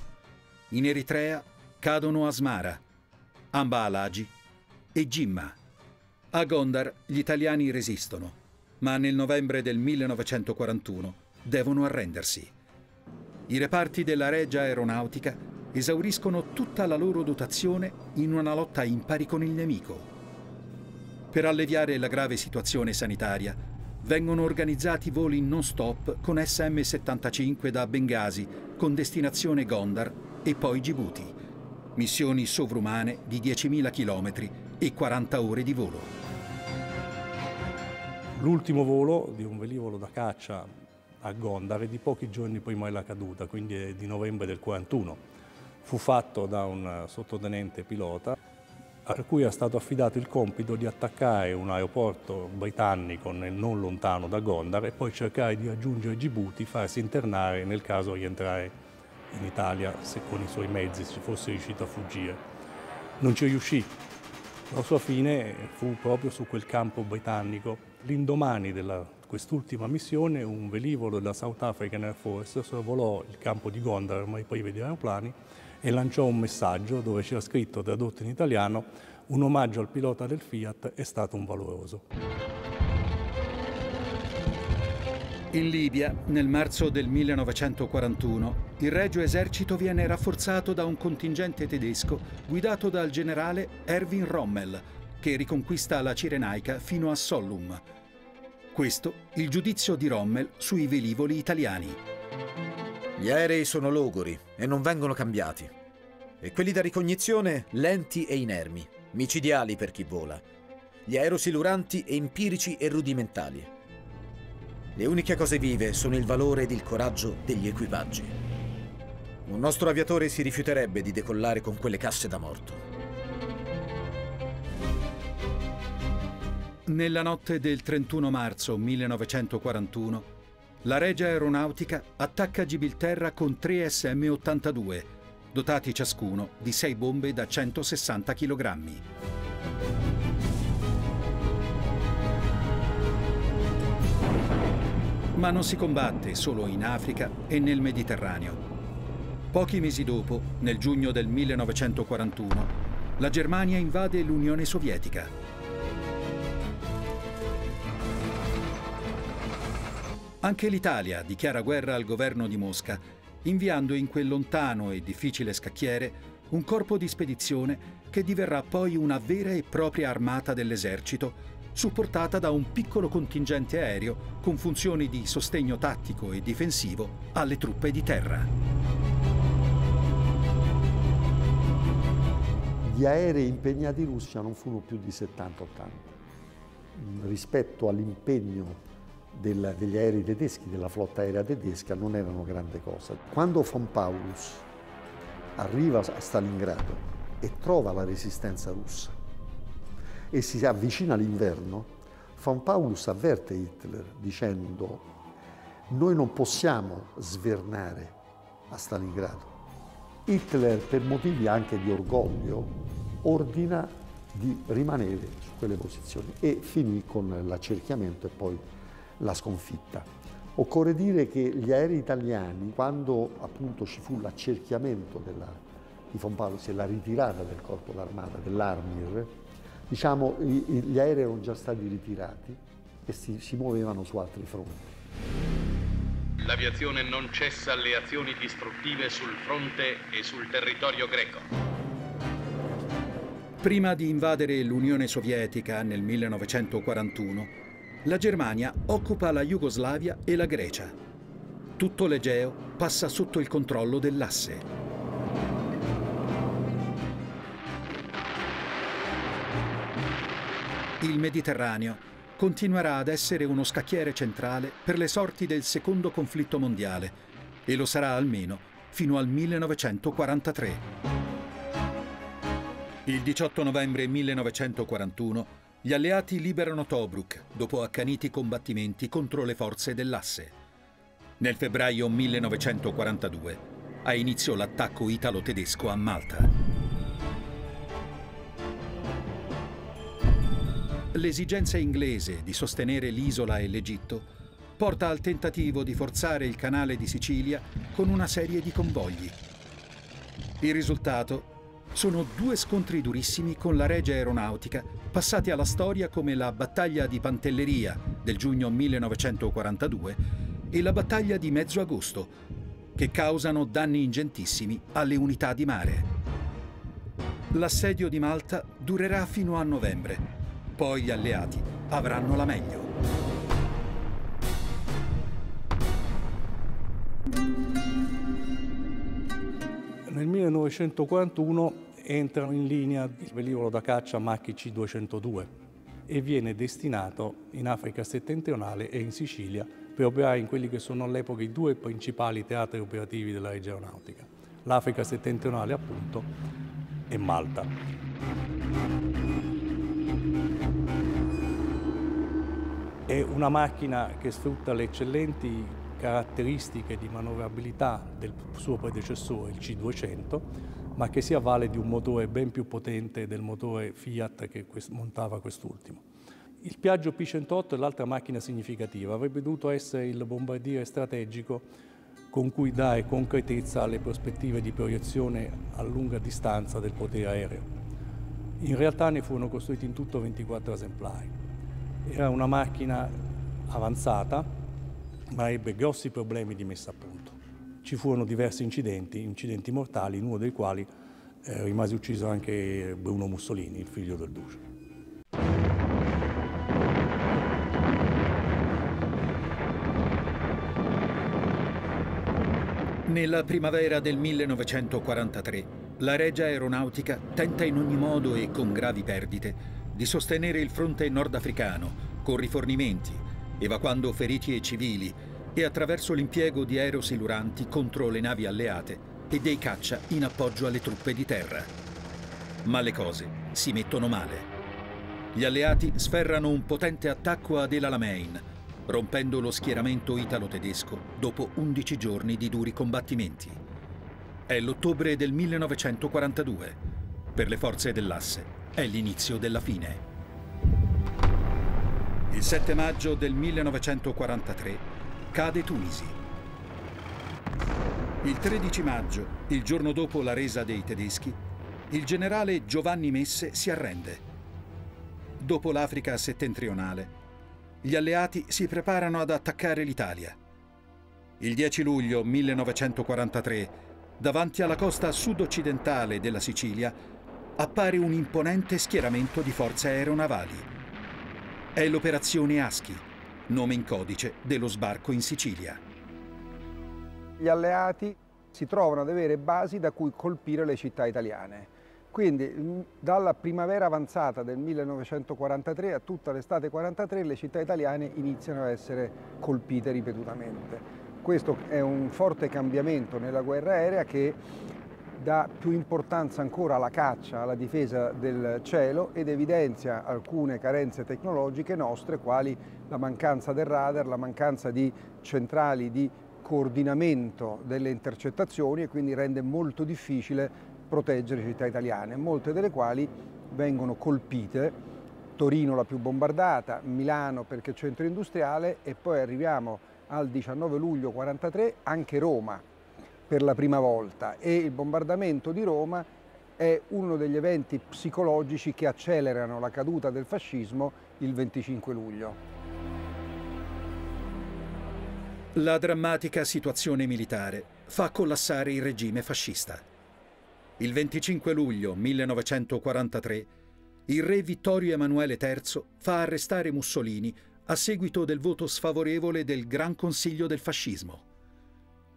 In Eritrea cadono Asmara, Amba Alagi e Gimma. A Gondar gli italiani resistono, ma nel novembre del 1941 devono arrendersi. I reparti della Regia Aeronautica esauriscono tutta la loro dotazione in una lotta impari con il nemico. Per alleviare la grave situazione sanitaria, vengono organizzati voli non stop con SM-75 da Bengasi con destinazione Gondar e poi Djibouti. Missioni sovrumane di 10.000 km e 40 ore di volo. L'ultimo volo di un velivolo da caccia a Gondar è di pochi giorni prima della caduta, quindi di novembre del 41. Fu fatto da un sottotenente pilota a cui è stato affidato il compito di attaccare un aeroporto britannico non lontano da Gondar e poi cercare di raggiungere Djibouti, farsi internare nel caso rientrare in Italia se con i suoi mezzi ci fosse riuscito a fuggire. Non ci riuscì. La sua fine fu proprio su quel campo britannico. L'indomani di quest'ultima missione un velivolo della South African Air Force sorvolò il campo di Gondar, ma privi di aeroplani, e lanciò un messaggio dove c'era scritto, tradotto in italiano, un omaggio al pilota del Fiat è stato un valoroso. In Libia, nel marzo del 1941, il Regio Esercito viene rafforzato da un contingente tedesco guidato dal generale Erwin Rommel, che riconquista la Cirenaica fino a Sollum. Questo il giudizio di Rommel sui velivoli italiani. Gli aerei sono logori e non vengono cambiati. E quelli da ricognizione lenti e inermi, micidiali per chi vola. Gli aerosiluranti empirici e rudimentali. Le uniche cose vive sono il valore ed il coraggio degli equipaggi. Un nostro aviatore si rifiuterebbe di decollare con quelle casse da morto. Nella notte del 31 marzo 1941, la Regia Aeronautica attacca Gibilterra con tre SM-82, dotati ciascuno di sei bombe da 160 kg. Ma non si combatte solo in Africa e nel Mediterraneo. Pochi mesi dopo, nel giugno del 1941, la Germania invade l'Unione Sovietica. Anche l'Italia dichiara guerra al governo di Mosca, inviando in quel lontano e difficile scacchiere un corpo di spedizione che diverrà poi una vera e propria armata dell'esercito, supportata da un piccolo contingente aereo con funzioni di sostegno tattico e difensivo alle truppe di terra. Gli aerei impegnati in Russia non furono più di 70-80 rispetto all'impegno del, degli aerei tedeschi, della flotta aerea tedesca, non erano grande cosa. Quando von Paulus arriva a Stalingrado e trova la resistenza russa e si avvicina all'inverno, von Paulus avverte Hitler dicendo noi non possiamo svernare a Stalingrado. Hitler, per motivi anche di orgoglio, ordina di rimanere su quelle posizioni e finì con l'accerchiamento e poi la sconfitta. Occorre dire che gli aerei italiani, quando appunto ci fu l'accerchiamento di von Paulus e la ritirata del corpo d'armata, dell'Armir, diciamo, gli aerei erano già stati ritirati e si, si muovevano su altri fronti. L'aviazione non cessa le azioni distruttive sul fronte e sul territorio greco. Prima di invadere l'Unione Sovietica nel 1941, la Germania occupa la Jugoslavia e la Grecia. Tutto l'Egeo passa sotto il controllo dell'asse. Il Mediterraneo continuerà ad essere uno scacchiere centrale per le sorti del secondo conflitto mondiale e lo sarà almeno fino al 1943. Il 18 novembre 1941 Gli alleati liberano Tobruk dopo accaniti combattimenti contro le forze dell'asse. Nel febbraio 1942 ha inizio l'attacco italo-tedesco a Malta. L'esigenza inglese di sostenere l'isola e l'Egitto porta al tentativo di forzare il canale di Sicilia con una serie di convogli. Il risultato sono due scontri durissimi con la Regia Aeronautica, passati alla storia come la battaglia di Pantelleria del giugno 1942 e la battaglia di Mezzo Agosto, che causano danni ingentissimi alle unità di mare. L'assedio di Malta durerà fino a novembre, poi gli alleati avranno la meglio. Nel 1941 entra in linea il velivolo da caccia Macchi C-202 e viene destinato in Africa settentrionale e in Sicilia per operare in quelli che sono all'epoca i due principali teatri operativi della Regia Aeronautica, l'Africa settentrionale appunto e Malta. È una macchina che sfrutta le eccellenti caratteristiche di manovrabilità del suo predecessore, il C200, ma che si avvale di un motore ben più potente del motore Fiat che montava quest'ultimo. Il Piaggio P108 è l'altra macchina significativa, avrebbe dovuto essere il bombardiere strategico con cui dare concretezza alle prospettive di proiezione a lunga distanza del potere aereo. In realtà ne furono costruiti in tutto 24 esemplari. Era una macchina avanzata, ma ebbe grossi problemi di messa a punto ci furono diversi incidenti, incidenti mortali, in uno dei quali eh, rimase ucciso anche Bruno Mussolini, il figlio del duce. Nella primavera del 1943, la Regia Aeronautica tenta in ogni modo e con gravi perdite di sostenere il fronte nordafricano con rifornimenti, evacuando feriti e civili e attraverso l'impiego di aerosiluranti contro le navi alleate e dei caccia in appoggio alle truppe di terra. Ma le cose si mettono male. Gli alleati sferrano un potente attacco ad El Alamein, rompendo lo schieramento italo-tedesco dopo 11 giorni di duri combattimenti. È l'ottobre del 1942. Per le forze dell'asse è l'inizio della fine. Il 7 maggio del 1943 cade Tunisi. Il 13 maggio, il giorno dopo la resa dei tedeschi, il generale Giovanni Messe si arrende. Dopo l'Africa settentrionale, gli alleati si preparano ad attaccare l'Italia. Il 10 luglio 1943, davanti alla costa sud-occidentale della Sicilia, appare un imponente schieramento di forze aeronavali. È l'operazione Aschi, nome in codice dello sbarco in Sicilia. Gli alleati si trovano ad avere basi da cui colpire le città italiane. Quindi dalla primavera avanzata del 1943 a tutta l'estate 43 le città italiane iniziano a essere colpite ripetutamente. Questo è un forte cambiamento nella guerra aerea che dà più importanza ancora alla caccia, alla difesa del cielo ed evidenzia alcune carenze tecnologiche nostre quali la mancanza del radar, la mancanza di centrali di coordinamento delle intercettazioni e quindi rende molto difficile proteggere le città italiane, molte delle quali vengono colpite, Torino la più bombardata, Milano perché centro industriale e poi arriviamo al 19 luglio 1943 anche Roma per la prima volta e il bombardamento di Roma è uno degli eventi psicologici che accelerano la caduta del fascismo il 25 luglio. La drammatica situazione militare fa collassare il regime fascista. Il 25 luglio 1943 il re Vittorio Emanuele III fa arrestare Mussolini a seguito del voto sfavorevole del Gran Consiglio del Fascismo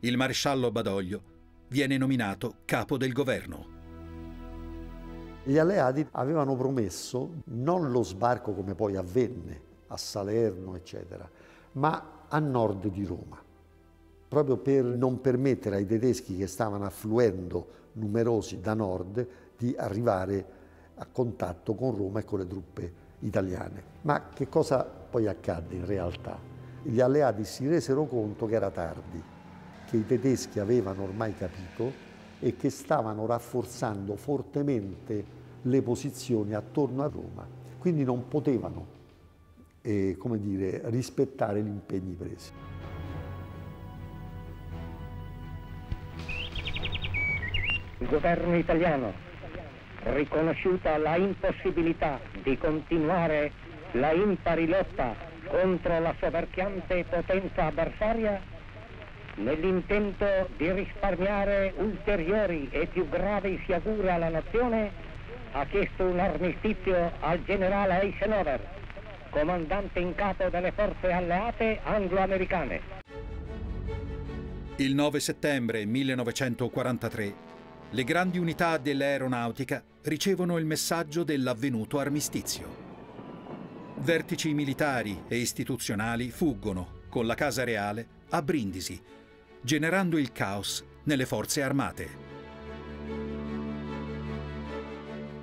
il maresciallo Badoglio viene nominato capo del governo. Gli alleati avevano promesso non lo sbarco come poi avvenne a Salerno, eccetera, ma a nord di Roma, proprio per non permettere ai tedeschi che stavano affluendo numerosi da nord di arrivare a contatto con Roma e con le truppe italiane. Ma che cosa poi accadde in realtà? Gli alleati si resero conto che era tardi, che i tedeschi avevano ormai capito e che stavano rafforzando fortemente le posizioni attorno a Roma, quindi non potevano eh, come dire, rispettare gli impegni presi. Il governo italiano, riconosciuta la impossibilità di continuare la impari lotta contro la soverchiante potenza avversaria, nell'intento di risparmiare ulteriori e più gravi sciagure alla nazione, ha chiesto un armistizio al generale Eisenhower, comandante in capo delle forze alleate anglo-americane. Il 9 settembre 1943 le grandi unità dell'aeronautica ricevono il messaggio dell'avvenuto armistizio. Vertici militari e istituzionali fuggono, con la Casa Reale, a Brindisi, generando il caos nelle forze armate.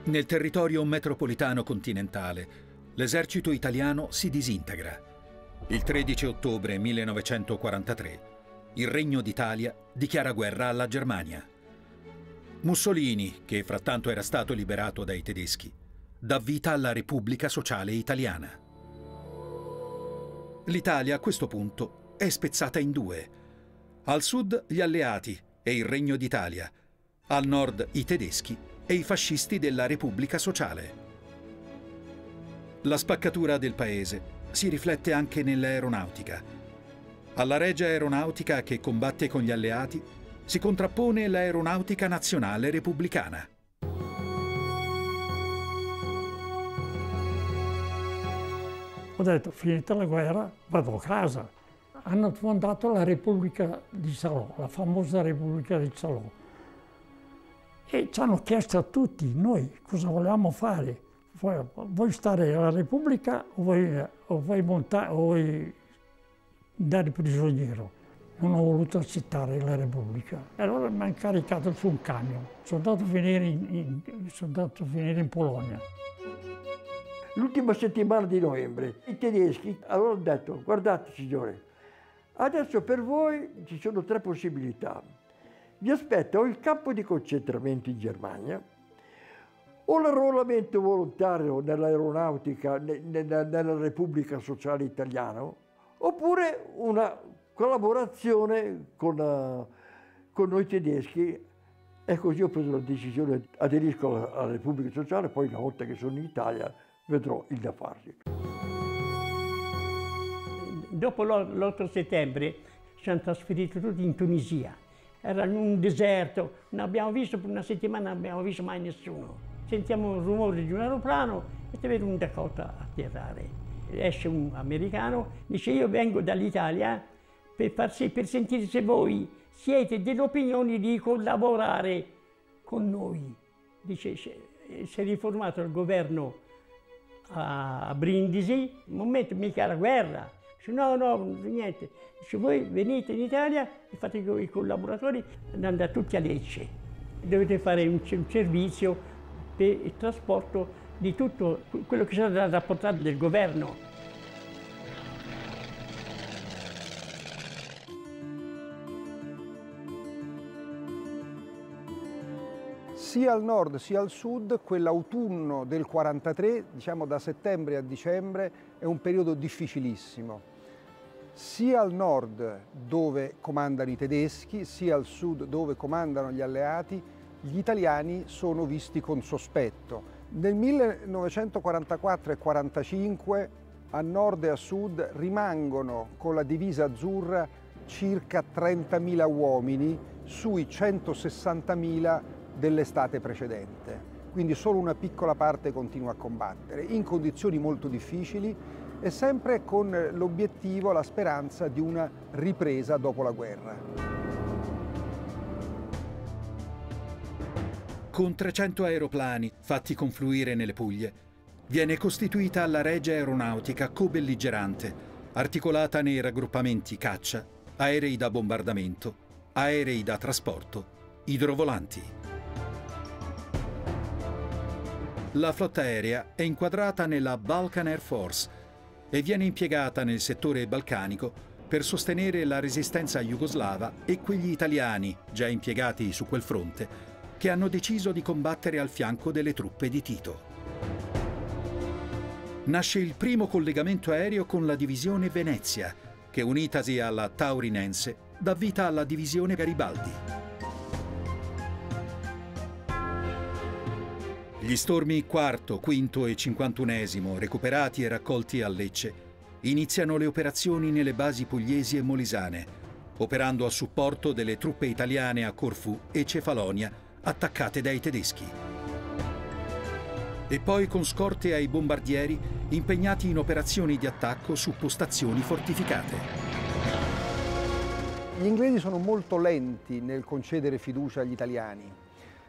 Nel territorio metropolitano continentale, l'esercito italiano si disintegra. Il 13 ottobre 1943, il Regno d'Italia dichiara guerra alla Germania. Mussolini, che frattanto era stato liberato dai tedeschi, dà vita alla Repubblica Sociale Italiana. L'Italia a questo punto è spezzata in due. Al sud gli alleati e il Regno d'Italia, al nord i tedeschi e i fascisti della Repubblica Sociale. La spaccatura del paese si riflette anche nell'aeronautica. Alla Regia Aeronautica che combatte con gli alleati si contrappone l'aeronautica nazionale repubblicana. Ho detto, finita la guerra, vado a casa. Hanno fondato la Repubblica di Salò, la famosa Repubblica di Salò. E ci hanno chiesto a tutti, noi, cosa volevamo fare. Vuoi, vuoi stare alla Repubblica o vuoi, o vuoi, monta- o vuoi andare prigioniero? non ho voluto accettare la Repubblica. E allora mi hanno caricato su un camion. Sono andato a finire in, in, andato a finire in Polonia. L'ultima settimana di novembre i tedeschi allora hanno detto guardate signore, adesso per voi ci sono tre possibilità. Vi aspetta o il campo di concentramento in Germania, o l'arruolamento volontario nell'aeronautica, nella Repubblica Sociale Italiana, oppure una collaborazione con, uh, con noi tedeschi e così ho preso la decisione, aderisco alla Repubblica Sociale, poi una volta che sono in Italia vedrò il da farsi. Dopo l'8 settembre siamo trasferiti tutti in Tunisia. Era in un deserto, non abbiamo visto per una settimana, non abbiamo visto mai nessuno. Sentiamo un rumore di un aeroplano e ti vedo un Dakota atterrare. Esce un americano, dice io vengo dall'Italia per, far per sentire se voi siete dell'opinione di collaborare con noi. Dice, si è riformato il governo a Brindisi, un momento mica era guerra. Dice, no, no, niente. Dice, voi venite in Italia e fate i collaboratori, andate tutti a Lecce. Dovete fare un, un servizio per il trasporto di tutto quello che sarà rapportato del governo. sia al nord sia al sud quell'autunno del 43, diciamo da settembre a dicembre, è un periodo difficilissimo. Sia al nord dove comandano i tedeschi, sia al sud dove comandano gli alleati, gli italiani sono visti con sospetto. Nel 1944 e 1945 a nord e a sud rimangono con la divisa azzurra circa 30.000 uomini sui 160.000 dell'estate precedente. Quindi solo una piccola parte continua a combattere, in condizioni molto difficili e sempre con l'obiettivo, la speranza di una ripresa dopo la guerra. Con 300 aeroplani fatti confluire nelle Puglie, viene costituita la Regia Aeronautica co-belligerante, articolata nei raggruppamenti caccia, aerei da bombardamento, aerei da trasporto, idrovolanti. la flotta aerea è inquadrata nella Balkan Air Force e viene impiegata nel settore balcanico per sostenere la resistenza jugoslava e quegli italiani, già impiegati su quel fronte, che hanno deciso di combattere al fianco delle truppe di Tito. Nasce il primo collegamento aereo con la divisione Venezia, che unitasi alla Taurinense dà vita alla divisione Garibaldi. Gli stormi quarto, quinto e cinquantunesimo, recuperati e raccolti a Lecce, iniziano le operazioni nelle basi pugliesi e molisane, operando a supporto delle truppe italiane a Corfù e Cefalonia, attaccate dai tedeschi. E poi con scorte ai bombardieri impegnati in operazioni di attacco su postazioni fortificate. Gli inglesi sono molto lenti nel concedere fiducia agli italiani.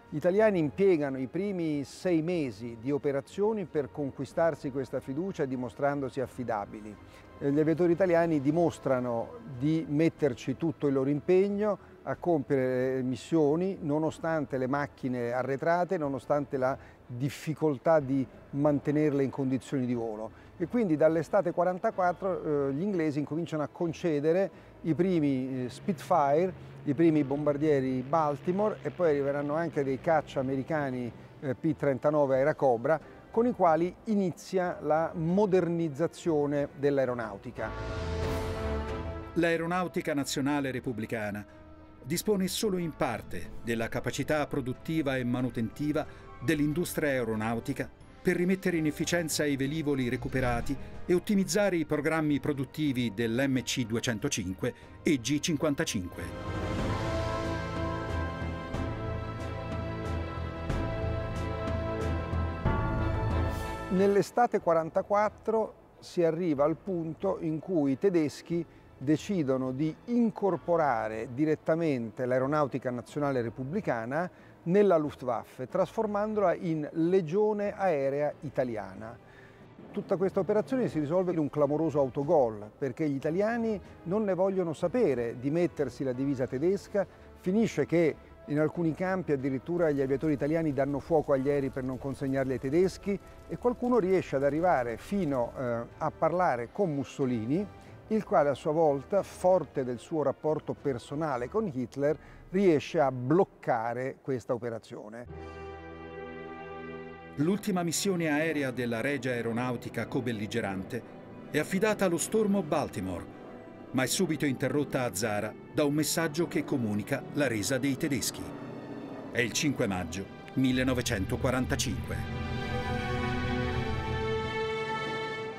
Gli italiani impiegano i primi sei mesi di operazioni per conquistarsi questa fiducia dimostrandosi affidabili. Eh, gli aviatori italiani dimostrano di metterci tutto il loro impegno a compiere missioni nonostante le macchine arretrate, nonostante la difficoltà di mantenerle in condizioni di volo. E quindi dall'estate 44 eh, gli inglesi incominciano a concedere i primi eh, Spitfire i primi bombardieri Baltimore e poi arriveranno anche dei caccia americani eh, P-39 Aeracobra con i quali inizia la modernizzazione dell'aeronautica. L'aeronautica nazionale repubblicana dispone solo in parte della capacità produttiva e manutentiva dell'industria aeronautica per rimettere in efficienza i velivoli recuperati e ottimizzare i programmi produttivi dell'MC-205 e G-55. Nell'estate 44 si arriva al punto in cui i tedeschi decidono di incorporare direttamente l'aeronautica nazionale repubblicana nella Luftwaffe, trasformandola in legione aerea italiana. Tutta questa operazione si risolve in un clamoroso autogol, perché gli italiani non ne vogliono sapere di mettersi la divisa tedesca, finisce che in alcuni campi addirittura gli aviatori italiani danno fuoco agli aerei per non consegnarli ai tedeschi e qualcuno riesce ad arrivare fino eh, a parlare con Mussolini, il quale a sua volta, forte del suo rapporto personale con Hitler, riesce a bloccare questa operazione. L'ultima missione aerea della Regia Aeronautica co-belligerante è affidata allo stormo Baltimore, ma è subito interrotta a Zara da un messaggio che comunica la resa dei tedeschi. È il 5 maggio 1945.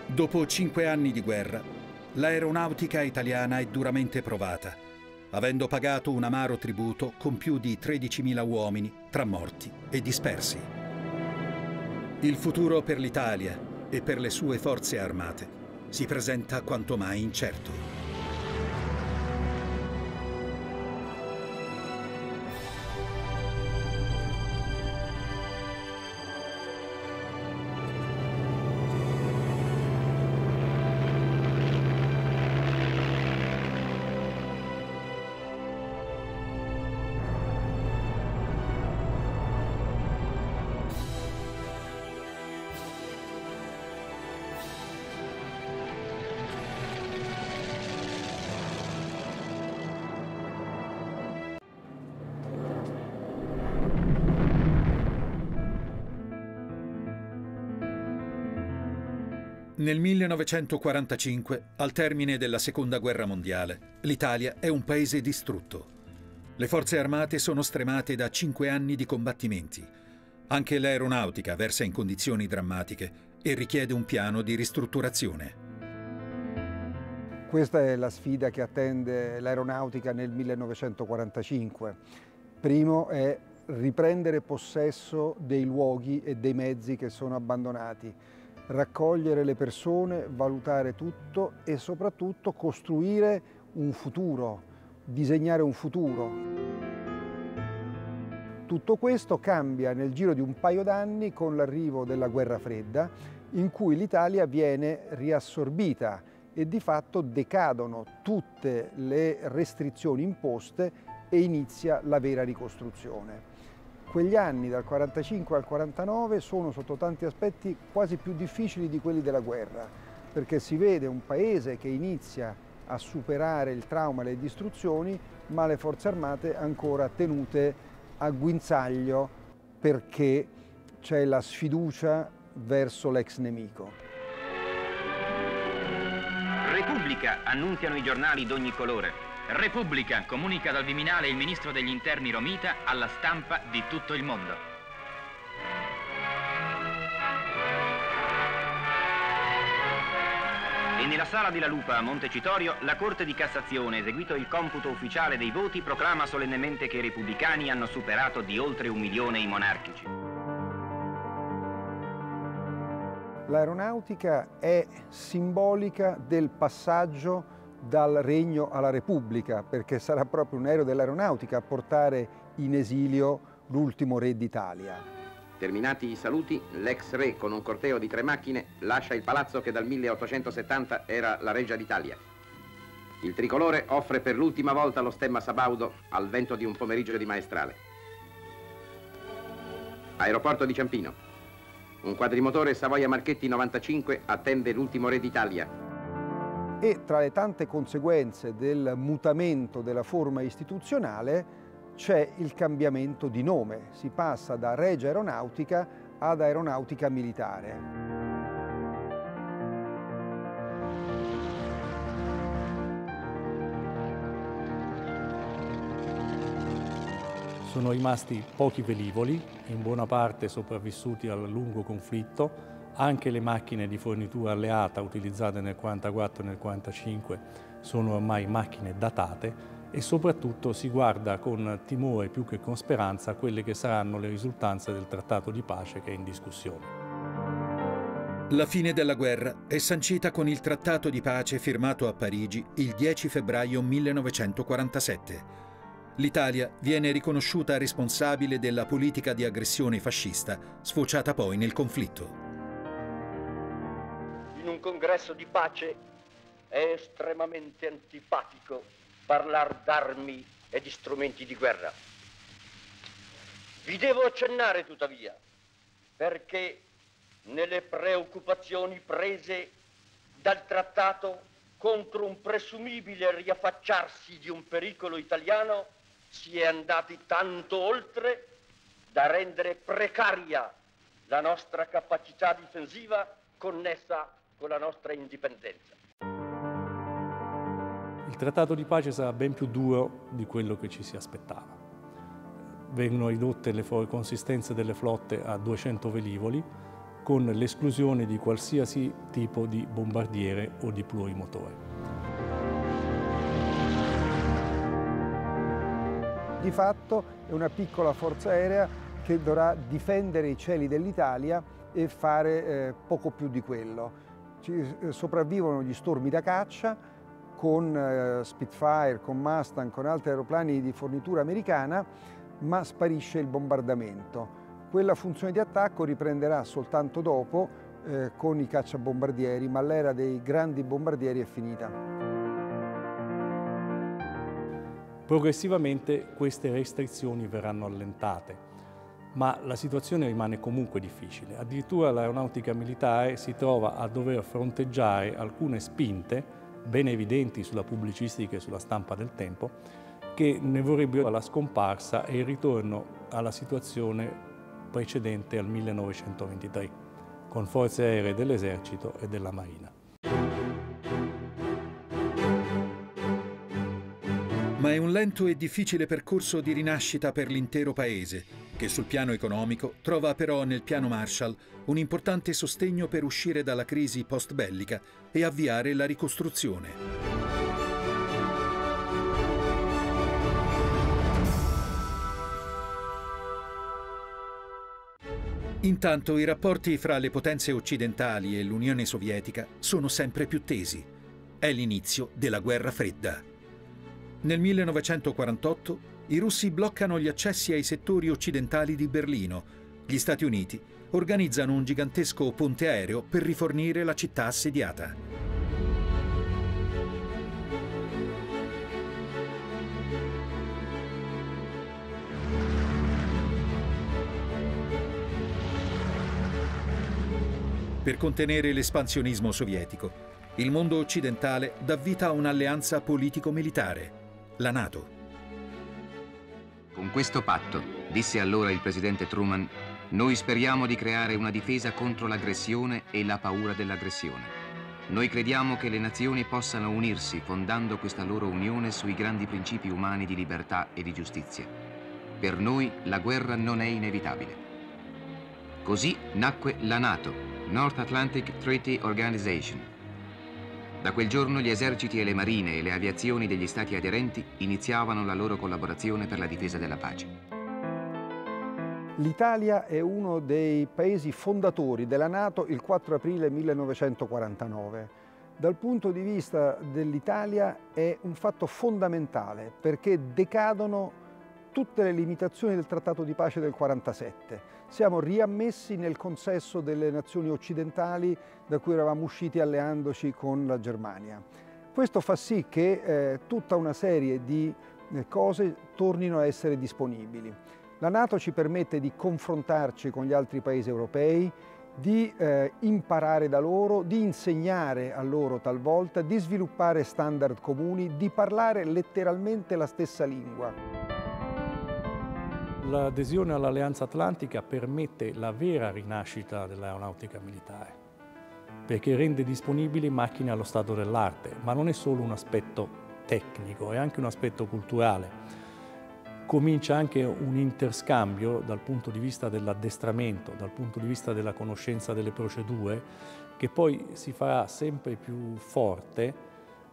Dopo cinque anni di guerra, l'aeronautica italiana è duramente provata, avendo pagato un amaro tributo con più di 13.000 uomini tra morti e dispersi. Il futuro per l'Italia e per le sue forze armate si presenta quanto mai incerto. Nel 1945, al termine della Seconda Guerra Mondiale, l'Italia è un paese distrutto. Le forze armate sono stremate da cinque anni di combattimenti. Anche l'aeronautica versa in condizioni drammatiche e richiede un piano di ristrutturazione. Questa è la sfida che attende l'aeronautica nel 1945. Primo è riprendere possesso dei luoghi e dei mezzi che sono abbandonati raccogliere le persone, valutare tutto e soprattutto costruire un futuro, disegnare un futuro. Tutto questo cambia nel giro di un paio d'anni con l'arrivo della guerra fredda in cui l'Italia viene riassorbita e di fatto decadono tutte le restrizioni imposte e inizia la vera ricostruzione. Quegli anni dal 45 al 49 sono sotto tanti aspetti quasi più difficili di quelli della guerra, perché si vede un paese che inizia a superare il trauma e le distruzioni, ma le forze armate ancora tenute a guinzaglio perché c'è la sfiducia verso l'ex nemico. Repubblica, annunziano i giornali d'ogni colore. Repubblica, comunica dal Viminale il ministro degli interni Romita alla stampa di tutto il mondo. E nella sala di La Lupa a Montecitorio, la Corte di Cassazione, eseguito il computo ufficiale dei voti, proclama solennemente che i repubblicani hanno superato di oltre un milione i monarchici. L'aeronautica è simbolica del passaggio dal regno alla repubblica, perché sarà proprio un aereo dell'aeronautica a portare in esilio l'ultimo re d'Italia. Terminati i saluti, l'ex re con un corteo di tre macchine lascia il palazzo che dal 1870 era la Reggia d'Italia. Il tricolore offre per l'ultima volta lo stemma Sabaudo al vento di un pomeriggio di maestrale. Aeroporto di Ciampino. Un quadrimotore Savoia Marchetti 95 attende l'ultimo re d'Italia. E tra le tante conseguenze del mutamento della forma istituzionale c'è il cambiamento di nome, si passa da Regia Aeronautica ad Aeronautica Militare. Sono rimasti pochi velivoli, in buona parte sopravvissuti al lungo conflitto, anche le macchine di fornitura alleata utilizzate nel 1944 e nel 1945 sono ormai macchine datate e soprattutto si guarda con timore più che con speranza a quelle che saranno le risultanze del trattato di pace che è in discussione. La fine della guerra è sancita con il trattato di pace firmato a Parigi il 10 febbraio 1947. L'Italia viene riconosciuta responsabile della politica di aggressione fascista, sfociata poi nel conflitto. Congresso di pace è estremamente antipatico parlare d'armi e di strumenti di guerra. Vi devo accennare tuttavia, perché nelle preoccupazioni prese dal trattato contro un presumibile riaffacciarsi di un pericolo italiano si è andati tanto oltre da rendere precaria la nostra capacità difensiva connessa con la nostra indipendenza. Il trattato di pace sarà ben più duro di quello che ci si aspettava. Vengono ridotte le consistenze delle flotte a 200 velivoli con l'esclusione di qualsiasi tipo di bombardiere o di plurimotore. Di fatto è una piccola forza aerea che dovrà difendere i cieli dell'Italia e fare eh, poco più di quello. Eh, sopravvivono gli stormi da caccia, con eh, Spitfire, con Mustang, con altri aeroplani di fornitura americana, ma sparisce il bombardamento. Quella funzione di attacco riprenderà soltanto dopo eh, con i cacciabombardieri, ma l'era dei grandi bombardieri è finita. Progressivamente queste restrizioni verranno allentate, ma la situazione rimane comunque difficile. Addirittura l'aeronautica militare si trova a dover fronteggiare alcune spinte ben evidenti sulla pubblicistica e sulla stampa del tempo, che ne vorrebbero la scomparsa e il ritorno alla situazione precedente al 1923, con forze aeree dell'esercito e della marina. Ma è un lento e difficile percorso di rinascita per l'intero paese, che sul piano economico trova però nel piano Marshall un importante sostegno per uscire dalla crisi post-bellica e avviare la ricostruzione. Intanto i rapporti fra le potenze occidentali e l'Unione Sovietica sono sempre più tesi. È l'inizio della guerra fredda. Nel 1948 i russi bloccano gli accessi ai settori occidentali di Berlino. Gli Stati Uniti organizzano un gigantesco ponte aereo per rifornire la città assediata. Per contenere l'espansionismo sovietico, il mondo occidentale dà vita a un'alleanza politico-militare, la NATO. Con questo patto, disse allora il presidente Truman, noi speriamo di creare una difesa contro l'aggressione e la paura dell'aggressione. Noi crediamo che le nazioni possano unirsi fondando questa loro unione sui grandi principi umani di libertà e di giustizia. Per noi la guerra non è inevitabile. Così nacque la NATO, North Atlantic Treaty Organization. Da quel giorno gli eserciti e le marine e le aviazioni degli stati aderenti iniziavano la loro collaborazione per la difesa della pace. L'Italia è uno dei paesi fondatori della Nato il 4 aprile 1949. Dal punto di vista dell'Italia è un fatto fondamentale perché decadono tutte le limitazioni del Trattato di pace del 1947. Siamo riammessi nel consesso delle nazioni occidentali da cui eravamo usciti alleandoci con la Germania. Questo fa sì che eh, tutta una serie di eh, cose tornino a essere disponibili. La Nato ci permette di confrontarci con gli altri paesi europei, di eh, imparare da loro, di insegnare a loro talvolta, di sviluppare standard comuni, di parlare letteralmente la stessa lingua. L'adesione all'Alleanza Atlantica permette la vera rinascita dell'aeronautica militare, perché rende disponibili macchine allo stato dell'arte, ma non è solo un aspetto tecnico, è anche un aspetto culturale. Comincia anche un interscambio dal punto di vista dell'addestramento, dal punto di vista della conoscenza delle procedure, che poi si farà sempre più forte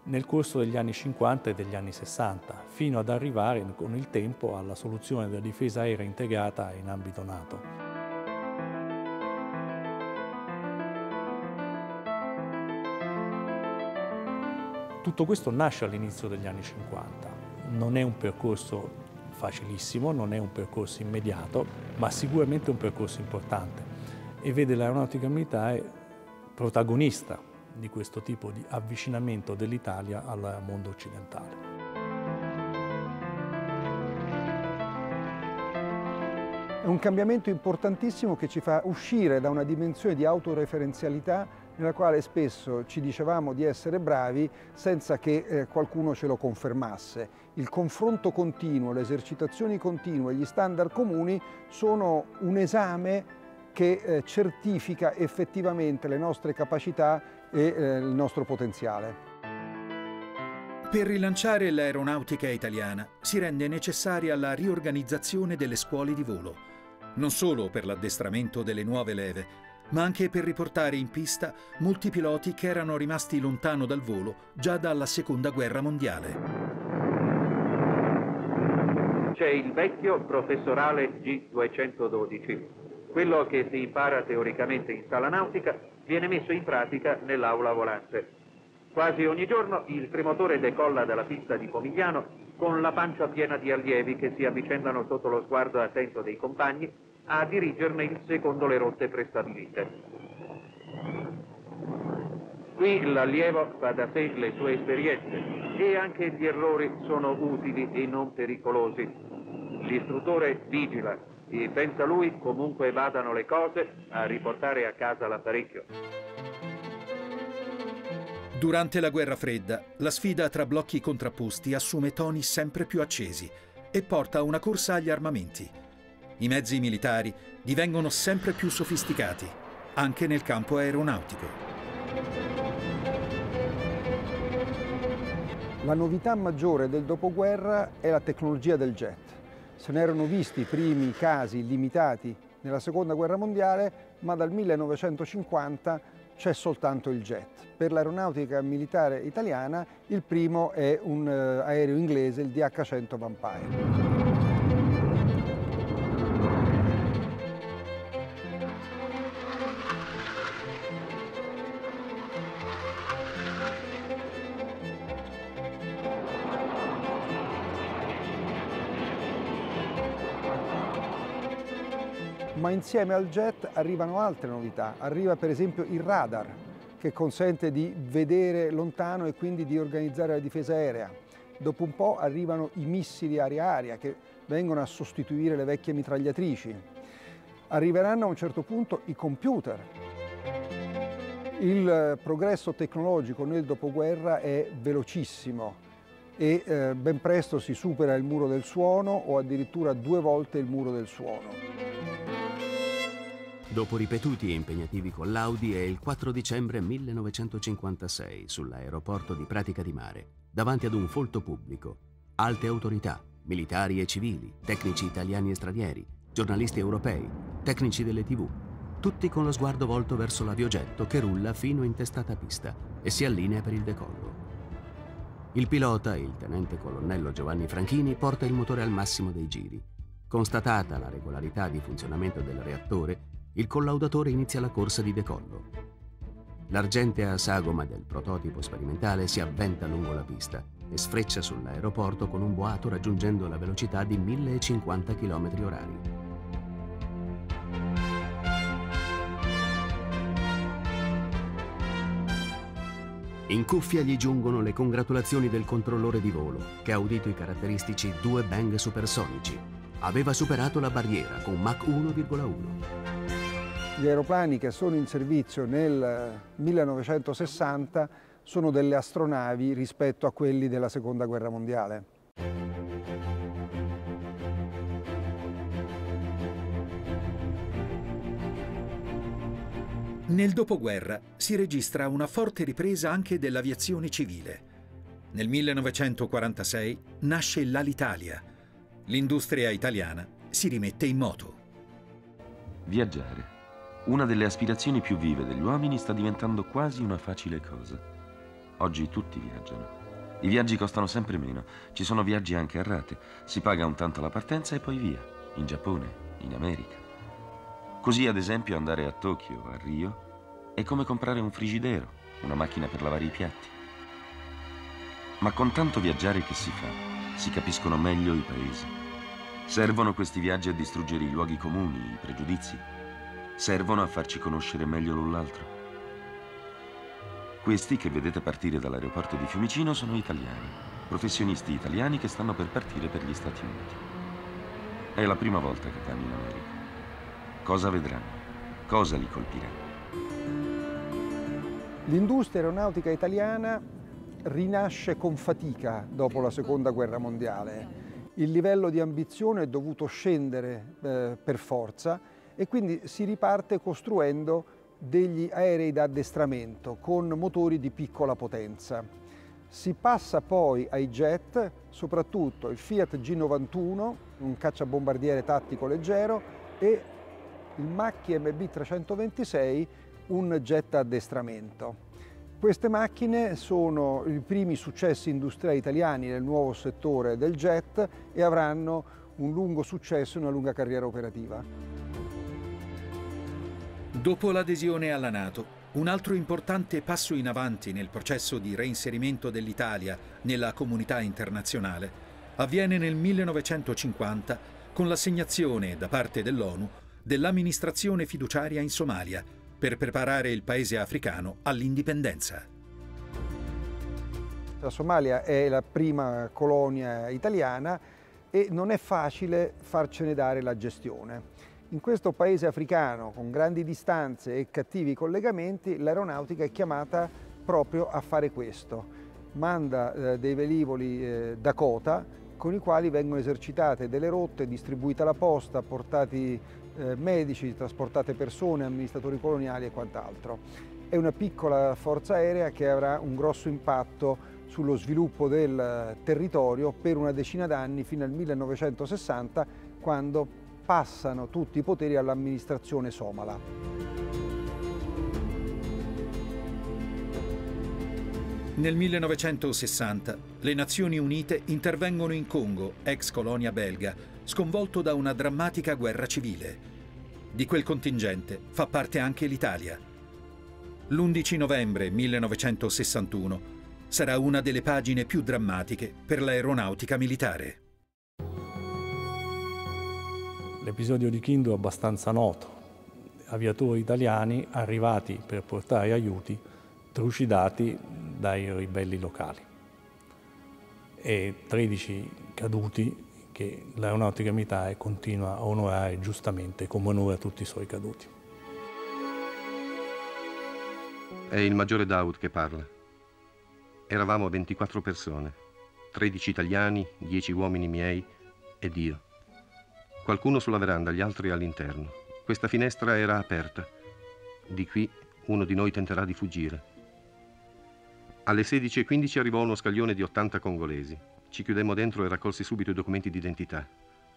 nel corso degli anni 50 e degli anni 60, fino ad arrivare con il tempo alla soluzione della difesa aerea integrata in ambito NATO. Tutto questo nasce all'inizio degli anni 50, non è un percorso facilissimo, non è un percorso immediato, ma sicuramente un percorso importante e vede l'aeronautica militare protagonista di questo tipo di avvicinamento dell'Italia al mondo occidentale. È un cambiamento importantissimo che ci fa uscire da una dimensione di autoreferenzialità nella quale spesso ci dicevamo di essere bravi senza che eh, qualcuno ce lo confermasse. Il confronto continuo, le esercitazioni continue, gli standard comuni sono un esame che eh, certifica effettivamente le nostre capacità e eh, il nostro potenziale. Per rilanciare l'aeronautica italiana si rende necessaria la riorganizzazione delle scuole di volo, non solo per l'addestramento delle nuove leve, ma anche per riportare in pista molti piloti che erano rimasti lontano dal volo già dalla Seconda Guerra Mondiale. C'è il vecchio professorale G212. Quello che si impara teoricamente in sala nautica viene messo in pratica nell'aula volante. Quasi ogni giorno il trimotore decolla dalla pista di Pomigliano con la pancia piena di allievi che si avvicendano sotto lo sguardo attento dei compagni a dirigerne il secondo le rotte prestabilite. Qui l'allievo fa da sé le sue esperienze e anche gli errori sono utili e non pericolosi. L'istruttore vigila e pensa lui, comunque vadano le cose, a riportare a casa l'apparecchio. Durante la guerra fredda, la sfida tra blocchi contrapposti assume toni sempre più accesi e porta a una corsa agli armamenti. I mezzi militari divengono sempre più sofisticati, anche nel campo aeronautico. La novità maggiore del dopoguerra è la tecnologia del jet. Se ne erano visti i primi casi limitati nella seconda guerra mondiale, ma dal 1950 c'è soltanto il jet. Per l'aeronautica militare italiana il primo è un uh, aereo inglese, il DH-100 Vampire. Insieme al jet arrivano altre novità. Arriva per esempio il radar, che consente di vedere lontano e quindi di organizzare la difesa aerea. Dopo un po' arrivano i missili aria-aria che vengono a sostituire le vecchie mitragliatrici. Arriveranno a un certo punto i computer. Il progresso tecnologico nel dopoguerra è velocissimo e eh, ben presto si supera il muro del suono o addirittura due volte il muro del suono. Dopo ripetuti e impegnativi collaudi è il 4 dicembre 1956 sull'aeroporto di Pratica di Mare, davanti ad un folto pubblico, alte autorità, militari e civili, tecnici italiani e stranieri, giornalisti europei, tecnici delle tv, tutti con lo sguardo volto verso l'aviogetto che rulla fino in testata pista e si allinea per il decollo. Il pilota, il tenente colonnello Giovanni Franchini, porta il motore al massimo dei giri. Constatata la regolarità di funzionamento del reattore, il collaudatore inizia la corsa di decollo. L'argentea sagoma del prototipo sperimentale si avventa lungo la pista e sfreccia sull'aeroporto con un boato raggiungendo la velocità di 1050 km h In cuffia gli giungono le congratulazioni del controllore di volo, che ha udito i caratteristici due bang supersonici. Aveva superato la barriera con Mach 1,1. Gli aeroplani che sono in servizio nel 1960 sono delle astronavi rispetto a quelli della Seconda Guerra Mondiale. Nel dopoguerra si registra una forte ripresa anche dell'aviazione civile. Nel 1946 nasce l'Alitalia. L'industria italiana si rimette in moto. Viaggiare. Una delle aspirazioni più vive degli uomini sta diventando quasi una facile cosa. Oggi tutti viaggiano. I viaggi costano sempre meno, ci sono viaggi anche a rate. Si paga un tanto la partenza e poi via, in Giappone, in America. Così ad esempio andare a Tokyo, a Rio, è come comprare un frigidero, una macchina per lavare i piatti. Ma con tanto viaggiare che si fa, si capiscono meglio i paesi. Servono questi viaggi a distruggere i luoghi comuni, i pregiudizi. Servono a farci conoscere meglio l'un l'altro. Questi che vedete partire dall'aeroporto di Fiumicino sono italiani, professionisti italiani che stanno per partire per gli Stati Uniti. È la prima volta che vanno in America. Cosa vedranno? Cosa li colpirà? L'industria aeronautica italiana rinasce con fatica dopo la seconda guerra mondiale. Il livello di ambizione è dovuto scendere eh, per forza e quindi si riparte costruendo degli aerei da addestramento con motori di piccola potenza. Si passa poi ai jet, soprattutto il Fiat G91, un cacciabombardiere tattico leggero, e il Macchi MB 326, un jet addestramento. Queste macchine sono i primi successi industriali italiani nel nuovo settore del jet e avranno un lungo successo e una lunga carriera operativa. Dopo l'adesione alla Nato, un altro importante passo in avanti nel processo di reinserimento dell'Italia nella comunità internazionale avviene nel 1950 con l'assegnazione da parte dell'ONU dell'amministrazione fiduciaria in Somalia, per preparare il paese africano all'indipendenza. La Somalia è la prima colonia italiana e non è facile farcene dare la gestione. In questo paese africano, con grandi distanze e cattivi collegamenti, l'aeronautica è chiamata proprio a fare questo. Manda eh, dei velivoli eh, Dakota con i quali vengono esercitate delle rotte, distribuita la posta, portati eh, medici, trasportate persone, amministratori coloniali e quant'altro. È una piccola forza aerea che avrà un grosso impatto sullo sviluppo del territorio per una decina d'anni fino al 1960 quando passano tutti i poteri all'amministrazione somala. Nel 1960 le Nazioni Unite intervengono in Congo, ex colonia belga, sconvolto da una drammatica guerra civile. Di quel contingente fa parte anche l'Italia. L'11 novembre 1961 sarà una delle pagine più drammatiche per l'aeronautica militare. L'episodio di Kindu è abbastanza noto. Aviatori italiani arrivati per portare aiuti trucidati dai ribelli locali e 13 caduti che l'aeronautica militare continua a onorare giustamente come onora tutti i suoi caduti. È il maggiore Daud che parla. Eravamo 24 persone, 13 italiani, 10 uomini miei ed io. Qualcuno sulla veranda, gli altri all'interno. Questa finestra era aperta. Di qui uno di noi tenterà di fuggire. Alle 16.15 arrivò uno scaglione di 80 congolesi. Ci chiudemmo dentro e raccolsi subito i documenti d'identità.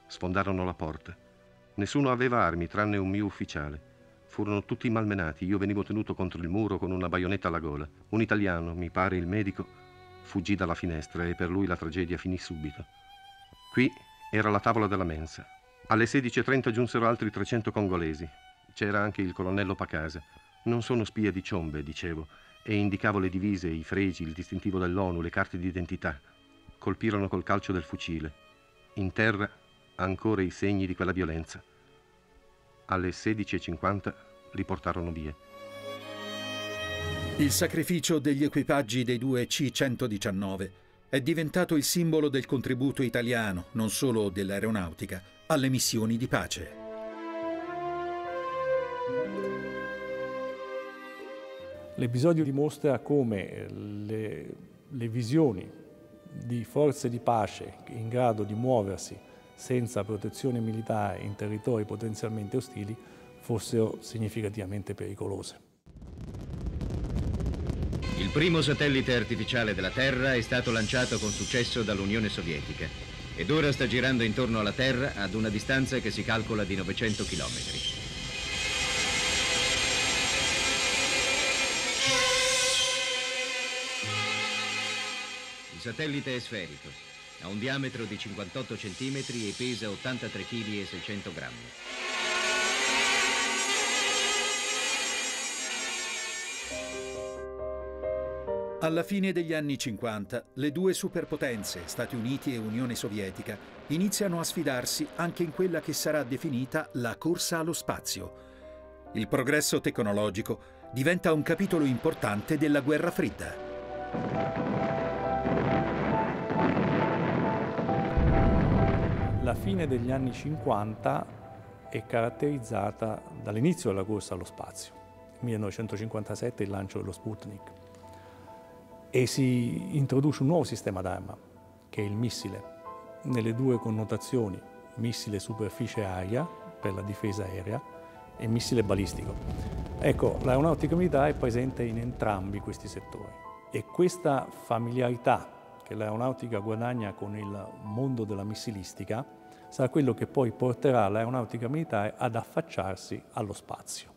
Sfondarono la porta. Nessuno aveva armi tranne un mio ufficiale. Furono tutti malmenati, io venivo tenuto contro il muro con una baionetta alla gola. Un italiano, mi pare il medico, fuggì dalla finestra e per lui la tragedia finì subito. Qui era la tavola della mensa. Alle 16.30 giunsero altri 300 congolesi. C'era anche il colonnello Pacasa. Non sono spia di ciombe, dicevo, e indicavo le divise, i fregi, il distintivo dell'ONU, le carte d'identità. Colpirono col calcio del fucile. In terra ancora i segni di quella violenza. Alle 16.50 li portarono via. Il sacrificio degli equipaggi dei due C-119 è diventato il simbolo del contributo italiano, non solo dell'aeronautica, alle missioni di pace. L'episodio dimostra come le, le visioni di forze di pace in grado di muoversi senza protezione militare in territori potenzialmente ostili fossero significativamente pericolose. Il primo satellite artificiale della Terra è stato lanciato con successo dall'Unione Sovietica ed ora sta girando intorno alla Terra ad una distanza che si calcola di 900 km. Il satellite è sferico, ha un diametro di 58 cm e pesa 83 kg e 600 grammi. Alla fine degli anni 50, le due superpotenze, Stati Uniti e Unione Sovietica, iniziano a sfidarsi anche in quella che sarà definita la corsa allo spazio. Il progresso tecnologico diventa un capitolo importante della guerra fredda. La fine degli anni 50 è caratterizzata dall'inizio della corsa allo spazio, 1957 il lancio dello Sputnik, e si introduce un nuovo sistema d'arma, che è il missile, nelle due connotazioni, missile superficie-aria per la difesa aerea e missile balistico. Ecco, l'aeronautica militare è presente in entrambi questi settori e questa familiarità che l'aeronautica guadagna con il mondo della missilistica sarà quello che poi porterà l'aeronautica militare ad affacciarsi allo spazio.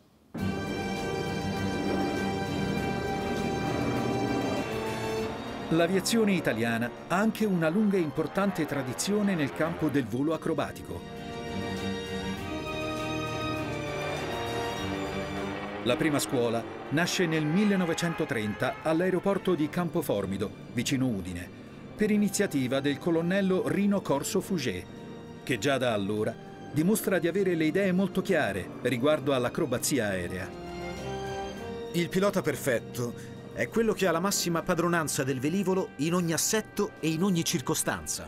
L'aviazione italiana ha anche una lunga e importante tradizione nel campo del volo acrobatico. La prima scuola nasce nel 1930 all'aeroporto di Campoformido, vicino Udine, per iniziativa del colonnello Rino Corso Fugé, che già da allora dimostra di avere le idee molto chiare riguardo all'acrobazia aerea. Il pilota perfetto è quello che ha la massima padronanza del velivolo in ogni assetto e in ogni circostanza,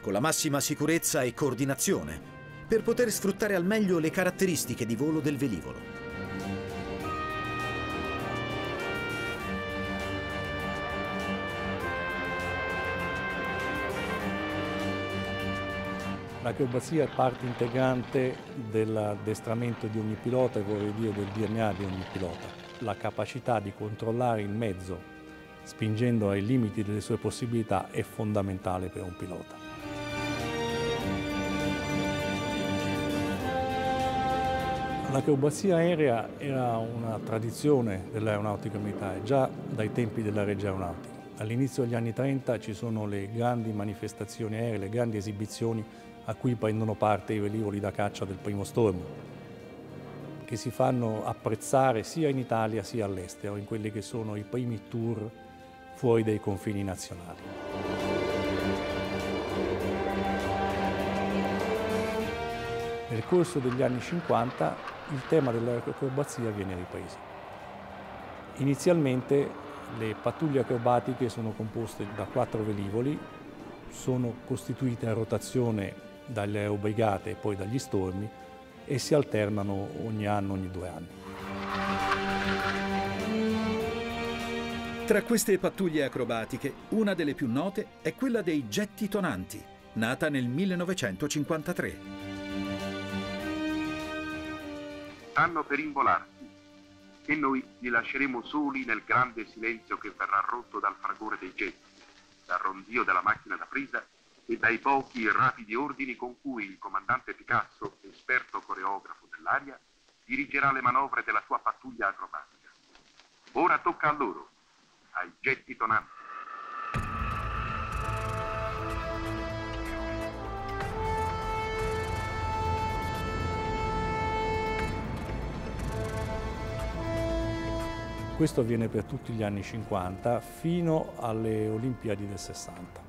con la massima sicurezza e coordinazione, per poter sfruttare al meglio le caratteristiche di volo del velivolo. L'acrobazia è parte integrante dell'addestramento di ogni pilota e vorrei dire del DNA di ogni pilota la capacità di controllare il mezzo spingendo ai limiti delle sue possibilità è fondamentale per un pilota. L'acrobazia aerea era una tradizione dell'aeronautica militare già dai tempi della Regia Aeronautica. All'inizio degli anni 30 ci sono le grandi manifestazioni aeree, le grandi esibizioni a cui prendono parte i velivoli da caccia del primo stormo che si fanno apprezzare sia in Italia sia all'estero, in quelli che sono i primi tour fuori dai confini nazionali. Nel corso degli anni 50 il tema dell'acrobazia viene ripreso. Inizialmente le pattuglie acrobatiche sono composte da quattro velivoli, sono costituite a rotazione dalle aerobrigate e poi dagli stormi e si alternano ogni anno, ogni due anni. Tra queste pattuglie acrobatiche, una delle più note è quella dei getti tonanti, nata nel 1953. Stanno per involarsi e noi li lasceremo soli nel grande silenzio che verrà rotto dal fragore dei getti, dal ronzio della macchina da presa e dai pochi e rapidi ordini con cui il comandante Picasso, esperto coreografo dell'aria, dirigerà le manovre della sua pattuglia acrobatica. Ora tocca a loro ai getti tonanti. Questo avviene per tutti gli anni 50 fino alle Olimpiadi del 60.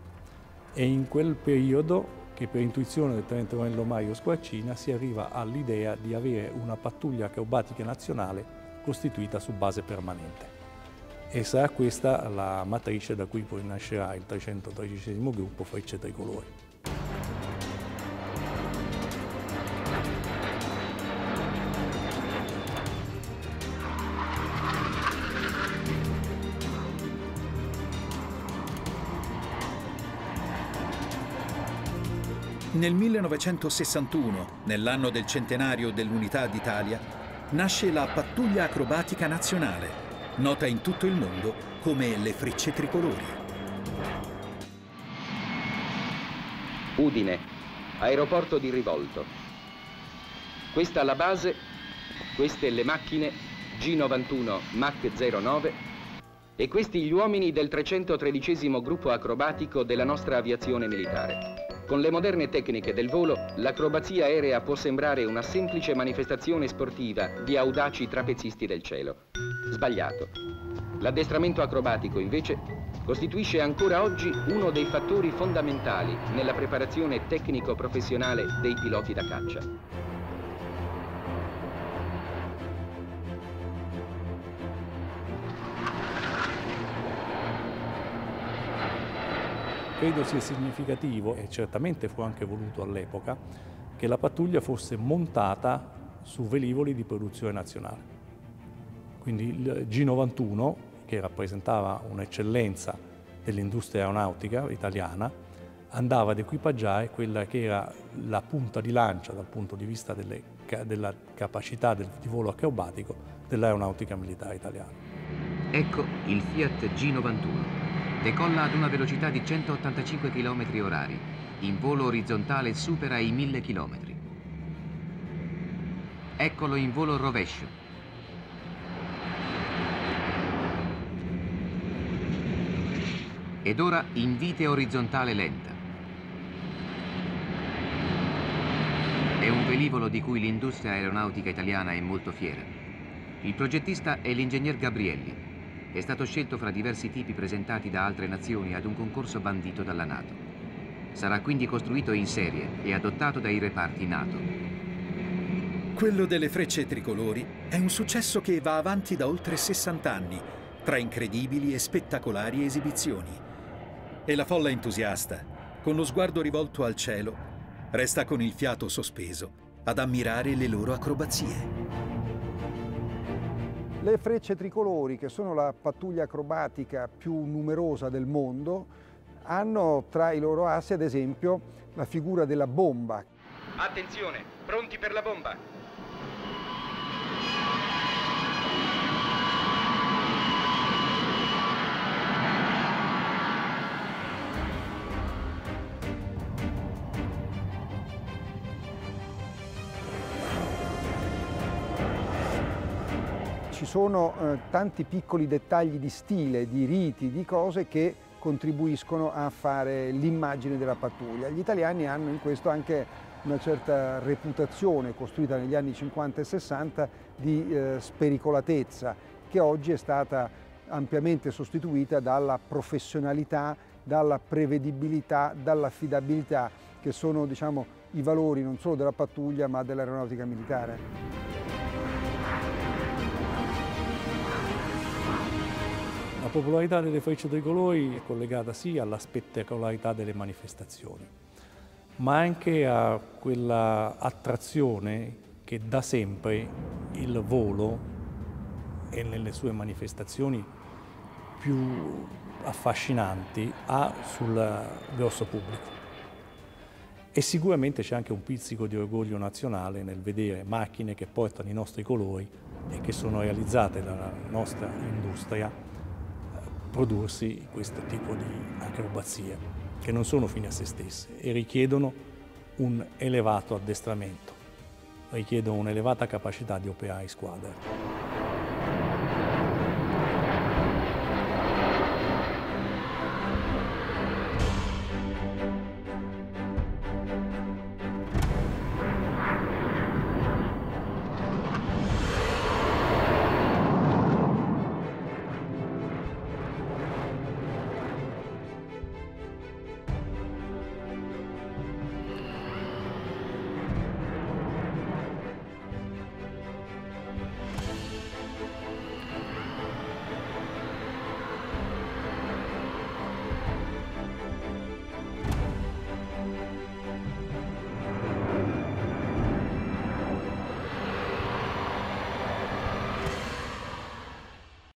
È in quel periodo che per intuizione del tenente colonnello Mario Squarcina si arriva all'idea di avere una pattuglia acrobatica nazionale costituita su base permanente e sarà questa la matrice da cui poi nascerà il 313 gruppo Frecce Tricolori. Nel 1961, nell'anno del centenario dell'Unità d'Italia, nasce la Pattuglia Acrobatica Nazionale, nota in tutto il mondo come le frecce tricolori. Udine, aeroporto di rivolto. Questa la base, queste le macchine G91 Mach 09 e questi gli uomini del 313 gruppo acrobatico della nostra aviazione militare. Con le moderne tecniche del volo, l'acrobazia aerea può sembrare una semplice manifestazione sportiva di audaci trapezzisti del cielo. Sbagliato. L'addestramento acrobatico, invece, costituisce ancora oggi uno dei fattori fondamentali nella preparazione tecnico-professionale dei piloti da caccia. Credo sia significativo, e certamente fu anche voluto all'epoca, che la pattuglia fosse montata su velivoli di produzione nazionale. Quindi il G91, che rappresentava un'eccellenza dell'industria aeronautica italiana, andava ad equipaggiare quella che era la punta di lancia dal punto di vista delle, della capacità del, di volo acrobatico dell'aeronautica militare italiana. Ecco il Fiat G91. Decolla ad una velocità di 185 km orari. In volo orizzontale supera i 1000 km. Eccolo in volo rovescio. Ed ora in vite orizzontale lenta. È un velivolo di cui l'industria aeronautica italiana è molto fiera. Il progettista è l'ingegner Gabrielli. È stato scelto fra diversi tipi presentati da altre nazioni ad un concorso bandito dalla Nato. Sarà quindi costruito in serie e adottato dai reparti Nato. Quello delle frecce tricolori è un successo che va avanti da oltre 60 anni, tra incredibili e spettacolari esibizioni. E la folla entusiasta, con lo sguardo rivolto al cielo, resta con il fiato sospeso ad ammirare le loro acrobazie. Le frecce tricolori, che sono la pattuglia acrobatica più numerosa del mondo, hanno tra i loro assi, ad esempio, la figura della bomba. Attenzione, pronti per la bomba! Sono eh, tanti piccoli dettagli di stile, di riti, di cose che contribuiscono a fare l'immagine della pattuglia. Gli italiani hanno in questo anche una certa reputazione costruita negli anni 50 e 60 di eh, spericolatezza che oggi è stata ampiamente sostituita dalla professionalità, dalla prevedibilità, dall'affidabilità che sono diciamo, i valori non solo della pattuglia ma dell'aeronautica militare. La popolarità delle frecce tricolori è collegata sì alla spettacolarità delle manifestazioni, ma anche a quella attrazione che da sempre il volo e nelle sue manifestazioni più affascinanti ha sul grosso pubblico. E sicuramente c'è anche un pizzico di orgoglio nazionale nel vedere macchine che portano i nostri colori e che sono realizzate dalla nostra industria prodursi questo tipo di acrobazie, che non sono fine a se stesse e richiedono un elevato addestramento, richiedono un'elevata capacità di operare in squadra.